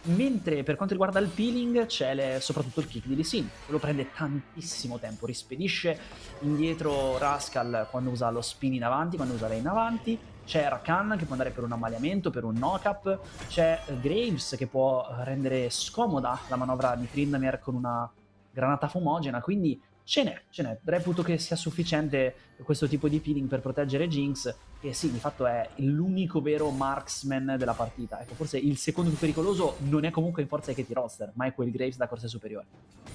Mentre per quanto riguarda il peeling c'è le- soprattutto il kick di Lee Sin, quello prende tantissimo tempo, rispedisce indietro Rascal quando usa lo spin in avanti, quando usa lei in avanti, C'è Rakan che può andare per un ammaliamento, per un knock-up, c'è Graves che può rendere scomoda la manovra di Tryndamere con una granata fumogena, quindi Ce n'è, ce n'è. Reputo che sia sufficiente questo tipo di peeling per proteggere Jinx, che sì, di fatto è l'unico vero marksman della partita. Ecco, forse il secondo più pericoloso non è comunque in forza di Katie Roster, ma è quel Graves da corsa superiore.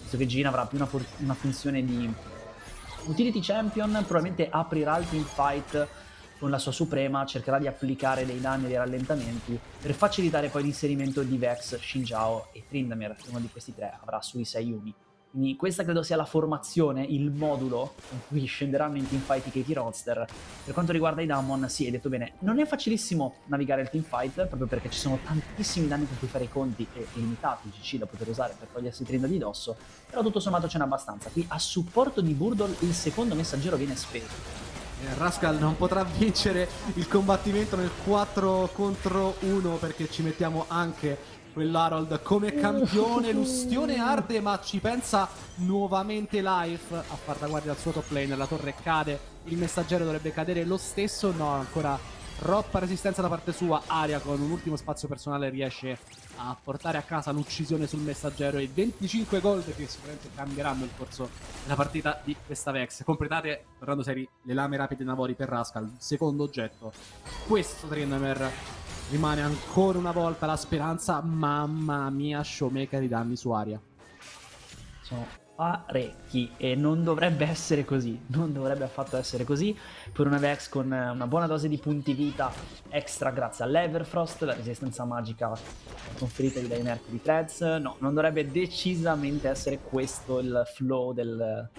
Visto che Gina avrà più una, una funzione di utility champion, probabilmente aprirà il teamfight con la sua suprema, cercherà di applicare dei danni e dei rallentamenti per facilitare poi l'inserimento di Vex, Shinjao e Tryndamere. Uno di questi tre avrà sui 6 Yumi. Quindi questa credo sia la formazione, il modulo in cui scenderanno in teamfight i Katie Roadster. Per quanto riguarda i Damon, sì, hai detto bene, non è facilissimo navigare il teamfight, proprio perché ci sono tantissimi danni con cui fare i conti e limitati GC da poter usare per togliersi Trinda di dosso, però tutto sommato ce n'è abbastanza. Qui a supporto di Burdol il secondo messaggero viene speso. Eh, Rascal non potrà vincere il combattimento nel 4 contro 1 perché ci mettiamo anche quell'Harold come campione. L'ustione arde, ma ci pensa nuovamente Life a far da guardia al suo top lane. La torre cade, il messaggero dovrebbe cadere lo stesso. No, ancora troppa resistenza da parte sua. Aria con un ultimo spazio personale riesce a portare a casa l'uccisione sul messaggero e 25 gold che sicuramente cambieranno il corso della partita di questa Vex. Completate, tornando seri, le lame rapide Navori per Rascal. Secondo oggetto, questo Tryndamere rimane ancora una volta la speranza. Mamma mia, Showmaker i danni su aria. Sono parecchi e non dovrebbe essere così. Non dovrebbe affatto essere così. Per una Vex con una buona dose di punti vita extra grazie all'Everfrost, la resistenza magica conferita dai Mercury Threads. No, non dovrebbe decisamente essere questo il flow del,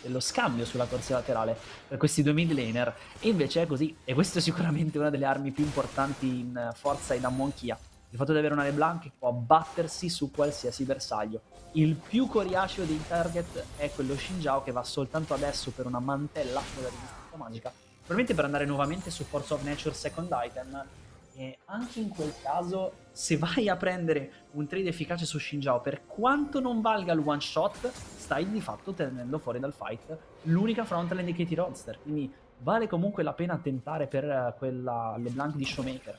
dello scambio sulla corsia laterale per questi due mid laner e invece è così e questa è sicuramente una delle armi più importanti in forza in Ammonchia il fatto di avere una LeBlanc può abbattersi su qualsiasi bersaglio. Il più coriaceo dei target è quello Shinjao che va soltanto adesso per una mantella della resistenza magica probabilmente per andare nuovamente su Force of Nature second item. E anche in quel caso, se vai a prendere un trade efficace su Shinjao, per quanto non valga il one shot, stai di fatto tenendo fuori dal fight l'unica frontline di Katie Roadster. Quindi vale comunque la pena tentare per quella LeBlanc di Showmaker,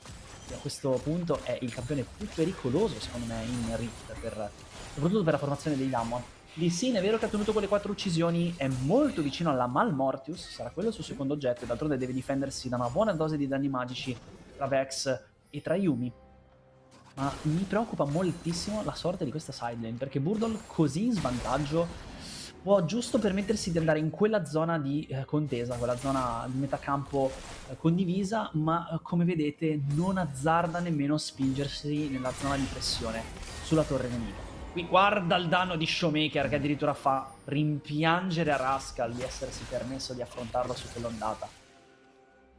a questo punto è il campione più pericoloso, secondo me, in Rift, per, soprattutto per la formazione dei Damwon. Lee Sin è vero che ha tenuto quelle quattro uccisioni, è molto vicino alla Malmortius, sarà quello il suo secondo oggetto, e d'altronde deve difendersi da una buona dose di danni magici tra Vex e tra Yumi. Ma mi preoccupa moltissimo la sorte di questa sidelane, perché Burdol così in svantaggio può giusto permettersi di andare in quella zona di eh, contesa, quella zona di metacampo eh, condivisa, ma eh, come vedete non azzarda nemmeno spingersi nella zona di pressione sulla torre nemica. Qui guarda il danno di Showmaker che addirittura fa rimpiangere a Rascal di essersi permesso di affrontarlo su quell'ondata.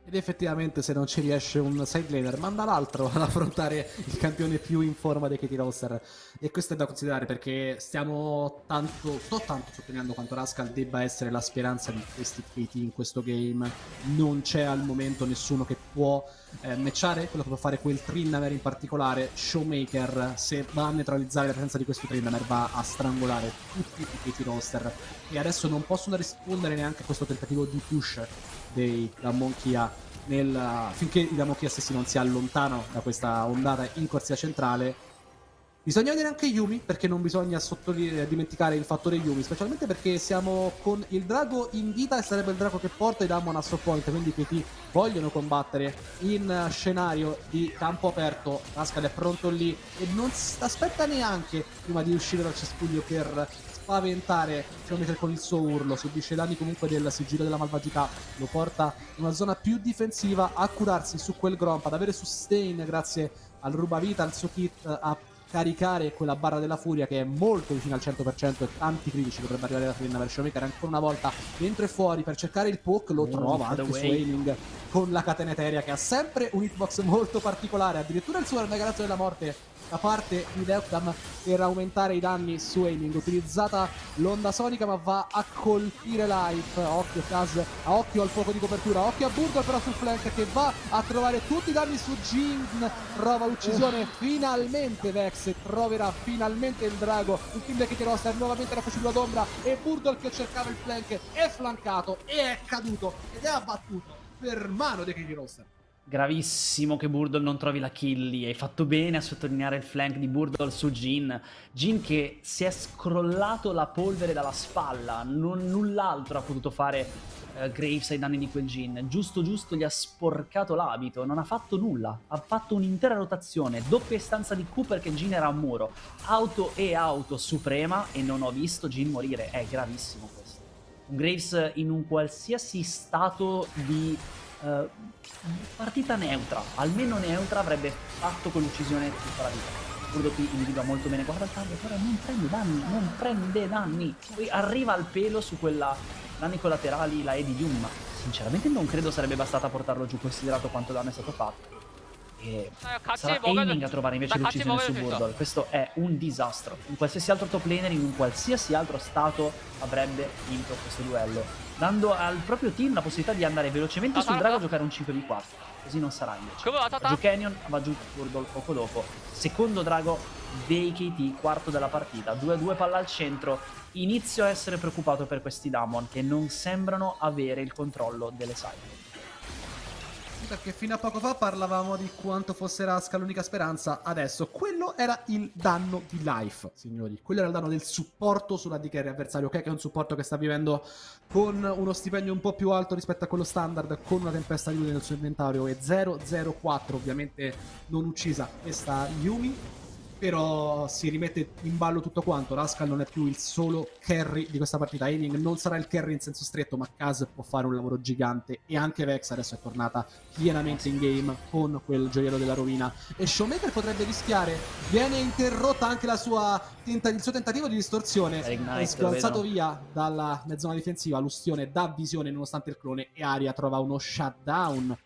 Ed effettivamente se non ci riesce un side laner, manda l'altro [LAUGHS] ad affrontare il campione più in forma dei Katie Roster. E questo è da considerare perché stiamo tanto, sto tanto sottolineando quanto Rascal debba essere la speranza di questi Katie in questo game. Non c'è al momento nessuno che può eh, matchare quello che può fare quel Trinnamer in particolare. Showmaker, se va a neutralizzare la presenza di questo Trinnamer, va a strangolare tutti i Katie Roster. E adesso non possono rispondere neanche a questo tentativo di push dei Damonchia nel, finché i Damonchia stessi non si allontanano da questa ondata in corsia centrale. Bisogna vedere anche Yumi, perché non bisogna dimenticare il fattore Yumi, specialmente perché siamo con il drago in vita e sarebbe il drago che porta i Damon a point, quindi PT vogliono combattere in scenario di campo aperto. Rascal è pronto lì e non si aspetta neanche prima di uscire dal cespuglio per spaventare Geometry con il suo urlo, subisce danni comunque del sigillo della malvagità, lo porta in una zona più difensiva a curarsi su quel Gromp, ad avere sustain grazie al rubavita, al suo kit, a caricare quella barra della furia che è molto vicina al 100% e tanti critici dovrebbe arrivare da Trina per Showmaker ancora una volta dentro e fuori per cercare il poke. Lo oh, trova anche Swailing con la catena eterea che ha sempre un hitbox molto particolare. Addirittura il suo megalazzo della morte da parte di Deoctam per aumentare i danni su aiming. Utilizzata l'onda sonica ma va a colpire Life. Occhio Kaz, occhio al fuoco di copertura, occhio a Burgle però sul flank che va a trovare tutti i danni su Jin. Prova l'uccisione, uh. finalmente Vex troverà finalmente il drago. Il team che rossa nuovamente la fucilura d'ombra e Burgle che cercava il flank è flancato e è caduto ed è abbattuto per mano dei Katie Roster. Gravissimo che Burdle non trovi la kill lì. Hai fatto bene a sottolineare il flank di Burdle su Jin. Jin che si è scrollato la polvere dalla spalla. Non, null'altro ha potuto fare uh, Graves ai danni di quel Jin. Giusto giusto gli ha sporcato l'abito. Non ha fatto nulla. Ha fatto un'intera rotazione. Doppia istanza di Q perché Jin era a muro. Auto e auto suprema e non ho visto Jin morire. È gravissimo questo. Graves in un qualsiasi stato di Uh, partita neutra, almeno neutra avrebbe fatto quell'uccisione tutta la vita. Burdopi individua molto bene, guarda il taglio, però non prende danni, non prende danni. Poi arriva al pelo su quella danni collaterali la E di Yum, ma sinceramente non credo sarebbe bastata portarlo giù considerato quanto danno è stato fatto. E sarà aiming a trovare invece l'uccisione su Burdle. Questo è un disastro. In qualsiasi altro top laner, in un qualsiasi altro stato, avrebbe vinto questo duello. Dando al proprio team la possibilità di andare velocemente sul drago a giocare un 5v4. Così non sarà invece. Va giù Canyon, va giù Burdle poco dopo. Secondo drago dei KT, quarto della partita. 2-2 palla al centro. Inizio a essere preoccupato per questi Damon che non sembrano avere il controllo delle side perché fino a poco fa parlavamo di quanto fosse Rasca l'unica speranza, adesso quello era il danno di life, signori. Quello era il danno del supporto sulla D carry avversario, ok? Che è un supporto che sta vivendo con uno stipendio un po' più alto rispetto a quello standard, con una tempesta di lui nel suo inventario e 0-0-4, ovviamente non uccisa questa Yumi però si rimette in ballo tutto quanto. Rascal non è più il solo carry di questa partita. Ailing non sarà il carry in senso stretto, ma Kaz può fare un lavoro gigante. E anche Vex adesso è tornata pienamente in game con quel gioiello della rovina. E Showmaker potrebbe rischiare. Viene interrotta anche la sua il suo tentativo di distorsione. È sbalzato via dalla mezzona difensiva. Lustione dà visione nonostante il clone. E Aria trova uno shutdown.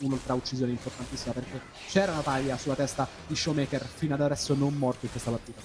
Un'ultra uccisione importantissima perché c'era una taglia sulla testa di Showmaker fino ad adesso non morto in questa partita.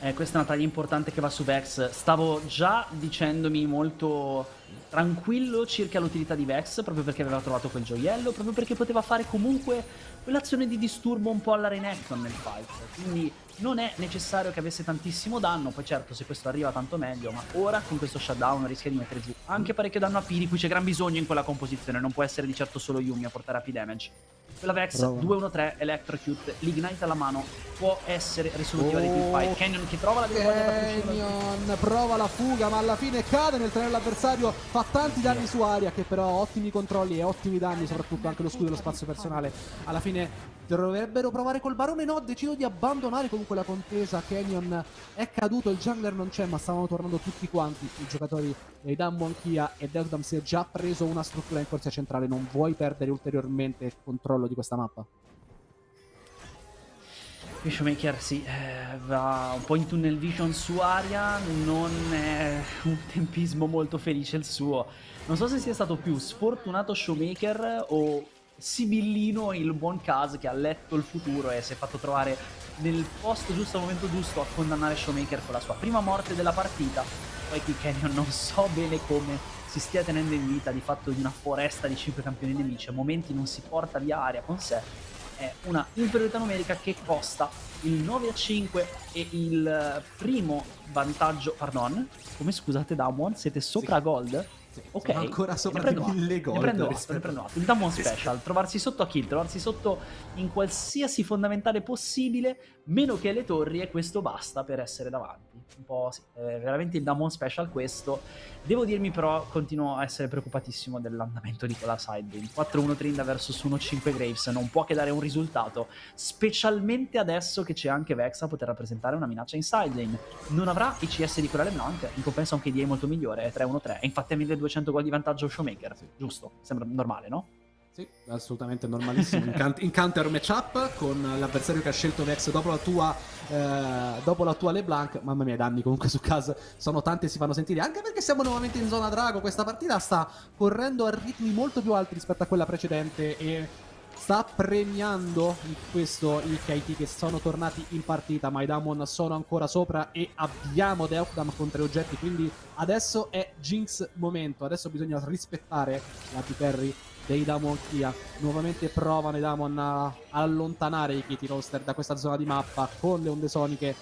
Eh, questa è una taglia importante che va su Vex. Stavo già dicendomi molto tranquillo circa l'utilità di Vex, proprio perché aveva trovato quel gioiello, proprio perché poteva fare comunque quell'azione di disturbo un po' alla Renekton nel fight. Quindi non è necessario che avesse tantissimo danno, poi certo se questo arriva tanto meglio, ma ora con questo shutdown rischia di mettere giù anche parecchio danno a P, di cui c'è gran bisogno in quella composizione, non può essere di certo solo Yumi a portare a P damage. Quella Vex 2-1-3, Electrocute, l'Ignite alla mano, può essere risolutiva oh, di teamfight. Canyon che trova la Canyon prova la fuga, ma alla fine cade nel treno dell'avversario, fa tanti danni su aria, che però ha ottimi controlli e ottimi danni, soprattutto anche lo scudo dello spazio personale. Alla fine dovrebbero provare col barone, no, decido di abbandonare comunque la contesa. Canyon è caduto, il jungler non c'è, ma stavano tornando tutti quanti i giocatori dei Dambo Anchia e Deltam si è già preso una struttura in corsia centrale. Non vuoi perdere ulteriormente il controllo di questa mappa? Fishmaker sì, eh, va un po' in tunnel vision su aria, non è un tempismo molto felice il suo. Non so se sia stato più sfortunato Showmaker o Sibillino il buon Kaz che ha letto il futuro e si è fatto trovare nel posto giusto al momento giusto a condannare Showmaker con la sua prima morte della partita. Poi qui Canyon non so bene come si stia tenendo in vita di fatto di una foresta di 5 campioni nemici, a momenti non si porta via aria con sé è una inferiorità numerica che costa il 9 a 5 e il primo vantaggio, pardon, come scusate Damwon, siete sopra sì. gold? Ok, ancora sopra di mille gol. Ne prendo atto, ne prendo. Il Damon Special, trovarsi sotto a kill, trovarsi sotto in qualsiasi fondamentale possibile, meno che le torri, e questo basta per essere davanti. Un po' è veramente il Damon Special questo. Devo dirmi però, continuo a essere preoccupatissimo dell'andamento di quella sidebane. 4-1 Trinda versus 1-5 Graves non può che dare un risultato, specialmente adesso che c'è anche Vex a poter rappresentare una minaccia in sidelane. Non avrà i CS di quella LeBlanc, in compenso anche di è molto migliore, è 3-1-3, e infatti ha 1200 gol di vantaggio Showmaker, giusto? Sembra normale, no? Sì, assolutamente normalissimo. in, counter matchup con l'avversario che ha scelto Vex dopo la tua, eh, dopo la tua LeBlanc. Mamma mia, i danni comunque su casa sono tanti e si fanno sentire. Anche perché siamo nuovamente in zona drago. Questa partita sta correndo a ritmi molto più alti rispetto a quella precedente e sta premiando in questo i KT che sono tornati in partita ma i Damon sono ancora sopra e abbiamo Deokdam con tre oggetti quindi adesso è Jinx momento adesso bisogna rispettare la T-Carry dei Damon Kia. Nuovamente provano i Damon a allontanare i Kitty Roaster da questa zona di mappa con le onde soniche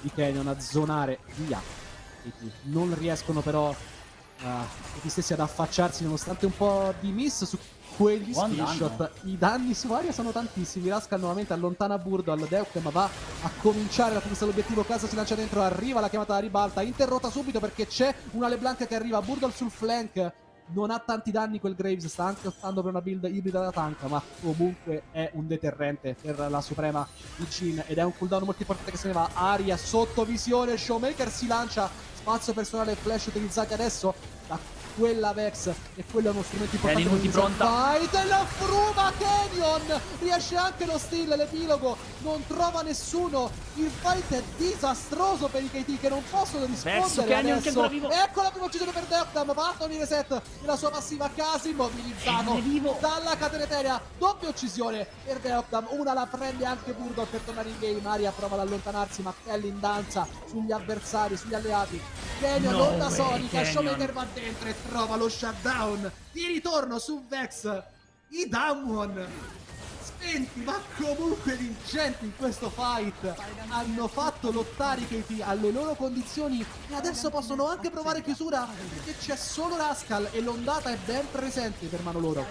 di Canyon a zonare via. Non riescono però uh, stessi ad affacciarsi nonostante un po' di miss su quegli. Danno. I danni su Aria sono tantissimi. Rascal nuovamente allontana Burdo al Deuk, ma va a cominciare la conquista dell'obiettivo. Casa si lancia dentro, arriva la chiamata alla ribalta, interrotta subito perché c'è una LeBlanc che arriva. Burdo sul flank. Non ha tanti danni quel Graves, sta anche optando per una build ibrida da tank, ma comunque è un deterrente per la suprema di Chin ed è un cooldown molto importante che se ne va. Aria sotto visione, Showmaker si lancia, spazio personale flash utilizzati adesso da quella Vex e quello è uno strumento importante il pronta fight e la fruma Canyon riesce anche lo steal l'epilogo non trova nessuno. Il fight è disastroso per i KT che non possono rispondere adesso. ecco la prima uccisione per Deoctam va a reset la sua passiva quasi immobilizzato dalla cateneteria. Doppia uccisione per Deoctam una la prende anche Burdo per tornare in game. Aria prova ad allontanarsi ma Kelly in danza sugli avversari sugli alleati. Canyon no onda sonica Showmaker va dentro e trova lo shutdown. Di ritorno su Vex i Damwon spenti ma comunque vincenti in questo fight hanno fatto lottare i KT alle loro condizioni e adesso possono anche provare chiusura perché c'è solo Rascal e l'ondata è ben presente per mano loro.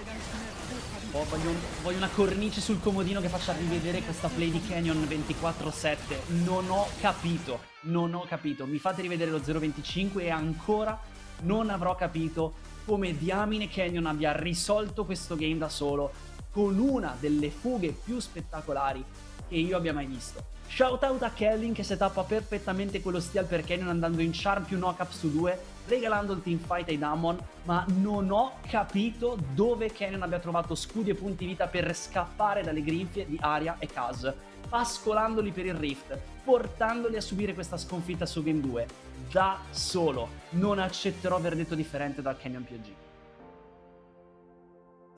Oh, voglio, voglio, una cornice sul comodino che faccia rivedere questa play di Canyon 24-7 non ho capito non ho capito. Mi fate rivedere lo 0-25 e ancora non avrò capito come diamine Canyon abbia risolto questo game da solo con una delle fughe più spettacolari che io abbia mai visto. Shoutout a Kelvin che setappa perfettamente quello steal per Canyon andando in charm più knock up su due, regalando il teamfight ai Damon, ma non ho capito dove Canyon abbia trovato scudi e punti vita per scappare dalle grinfie di Aria e Kaz, pascolandoli per il Rift, portandoli a subire questa sconfitta su Game 2 da solo. Non accetterò verdetto differente dal Canyon PG.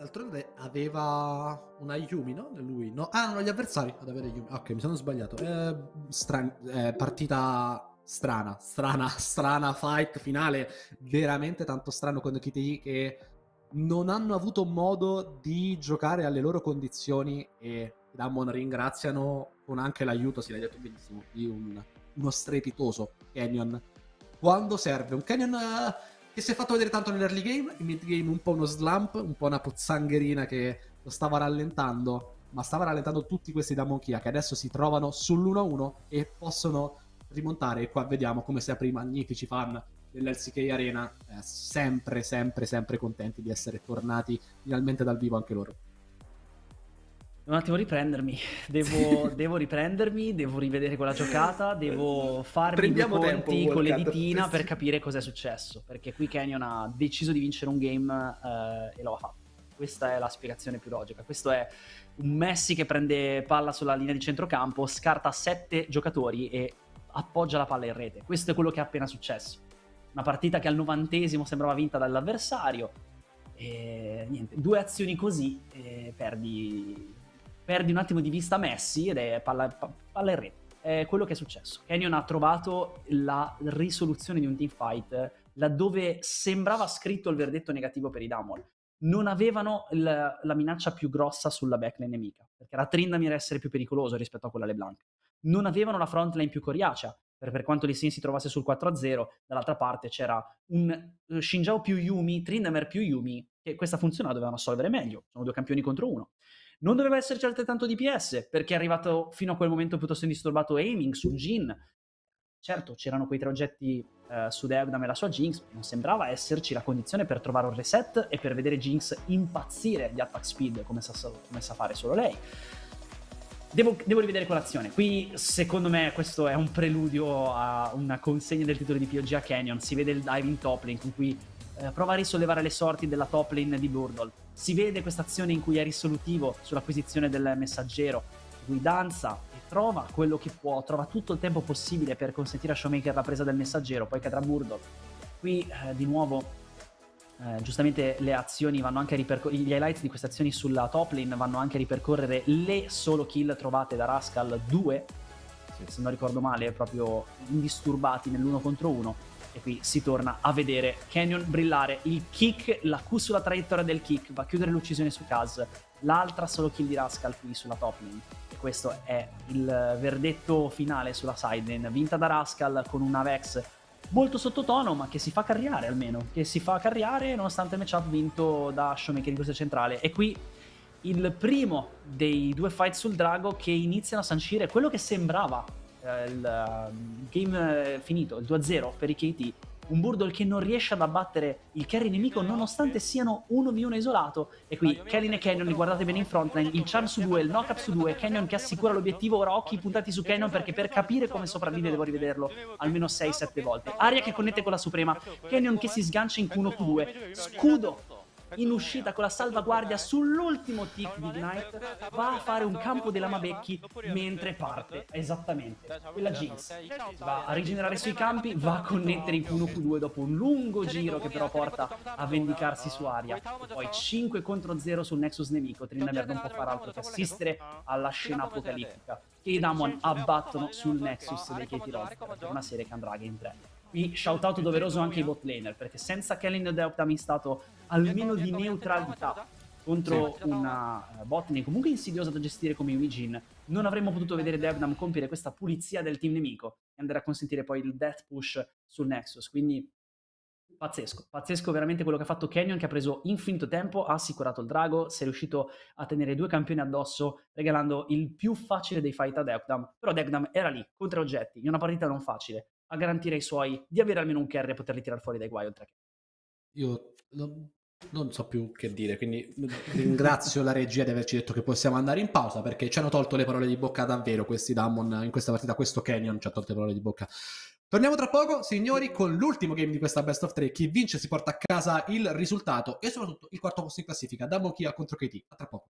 D'altronde aveva una Yumi, no? Lui, no? Ah, non gli avversari ad avere Yumi. Ok, mi sono sbagliato. Eh, stran- eh, partita strana, strana, [LAUGHS] strana fight finale. Veramente tanto strano con KTI che non hanno avuto modo di giocare alle loro condizioni e Damon ringraziano con anche l'aiuto, si l'ha detto benissimo, di un, uno strepitoso Canyon quando serve. Un Canyon uh, che si è fatto vedere tanto nell'early game, in mid game un po' uno slump, un po' una pozzangherina che lo stava rallentando, ma stava rallentando tutti questi da Monchia che adesso si trovano sull'1-1 e possono rimontare. E qua vediamo come sia i magnifici fan dell'LCK Arena, eh, sempre, sempre, sempre contenti di essere tornati finalmente dal vivo anche loro. Un attimo riprendermi, devo, [LAUGHS] devo, riprendermi, devo rivedere quella giocata, devo farmi Prendiamo due conti tempo, con l'editina per capire cos'è successo, perché qui Canyon ha deciso di vincere un game eh, e lo ha fatto. Questa è la spiegazione più logica. Questo è un Messi che prende palla sulla linea di centrocampo, scarta sette giocatori e appoggia la palla in rete. Questo è quello che è appena successo. Una partita che al novantesimo sembrava vinta dall'avversario. E niente, due azioni così e perdi perdi un attimo di vista Messi ed è palla, palla in rete. È quello che è successo. Canyon ha trovato la risoluzione di un teamfight laddove sembrava scritto il verdetto negativo per i Damon. Non avevano il, la minaccia più grossa sulla backline nemica, perché era Trindamir essere più pericoloso rispetto a quella LeBlanc. Non avevano la frontline più coriacea, per, quanto Lee Sin si trovasse sul 4-0, dall'altra parte c'era un Shinjao più Yumi, Trindamer più Yumi, che questa funzione la dovevano solvere meglio, sono due campioni contro uno. Non doveva esserci altrettanto DPS, perché è arrivato fino a quel momento piuttosto indisturbato aiming su Jin. Certo, c'erano quei tre oggetti uh, su Deagdam e la sua Jinx, non sembrava esserci la condizione per trovare un reset e per vedere Jinx impazzire di attack speed come sa, come sa fare solo lei. Devo, devo, rivedere colazione. Qui, secondo me, questo è un preludio a una consegna del titolo di POG a Canyon. Si vede il diving top lane con cui eh, prova a risollevare le sorti della top lane di Burdol. Si vede questa azione in cui è risolutivo sull'acquisizione del messaggero, in cui danza e trova quello che può, trova tutto il tempo possibile per consentire a Showmaker la presa del messaggero, poi cadrà Burdol. Qui eh, di nuovo eh, giustamente le azioni vanno anche a ripercorrere, gli highlights di queste azioni sulla top lane vanno anche a ripercorrere le solo kill trovate da Rascal 2, se non ricordo male, proprio indisturbati nell'uno contro uno e qui si torna a vedere Canyon brillare, il kick, la Q sulla traiettoria del kick, va a chiudere l'uccisione su Kaz, l'altra solo kill di Rascal qui sulla top lane. E questo è il verdetto finale sulla side lane, vinta da Rascal con una Vex molto sottotono, ma che si fa carriare almeno, che si fa carriare nonostante il matchup vinto da Showmaker in questa centrale. E qui il primo dei due fight sul drago che iniziano a sancire quello che sembrava eh, il uh, game finito, il 2-0 per i KT un Burdle che non riesce ad abbattere il carry nemico nonostante siano 1v1 isolato. E qui Kellyn e Canyon li guardate bene in frontline il charm su due, il knock up su due Canyon che assicura l'obiettivo ora occhi puntati su Canyon perché per capire come sopravvive devo rivederlo almeno 6-7 volte. Aria che connette con la Suprema. Canyon che si sgancia in Q1Q2 scudo in uscita con la salvaguardia sull'ultimo tick di Ignite va a fare un campo della Mabecchi mentre parte, esattamente, quella Jinx. Va a rigenerare sui campi, va a connettere in Q1-Q2 dopo un lungo giro che però porta a vendicarsi su aria, poi 5 contro 0 sul Nexus nemico, Trindamer non può fare altro che assistere alla scena apocalittica. Che i Damon abbattono sul Nexus dei Katie Roth una serie che andrà a game 3 qui shout out doveroso anche ai bot laner, perché senza Kellen e Delta in stato almeno di neutralità contro una bot lane comunque insidiosa da gestire come Eugene, non avremmo potuto vedere Devnam compiere questa pulizia del team nemico e andare a consentire poi il death push sul Nexus, quindi pazzesco, pazzesco veramente quello che ha fatto Canyon che ha preso infinito tempo, ha assicurato il drago, si è riuscito a tenere due campioni addosso regalando il più facile dei fight a Devnam, però Devnam era lì, contro oggetti, in una partita non facile, a garantire ai suoi di avere almeno un carry e poterli tirare fuori dai guai oltre che. Io non, non so più che dire, quindi [LAUGHS] ringrazio la regia di averci detto che possiamo andare in pausa perché ci hanno tolto le parole di bocca davvero questi Damon in questa partita, questo Canyon ci ha tolto le parole di bocca. Torniamo tra poco, signori, con l'ultimo game di questa best of 3. Chi vince si porta a casa il risultato e soprattutto il quarto posto in classifica. Damon Kia contro KT. A tra poco.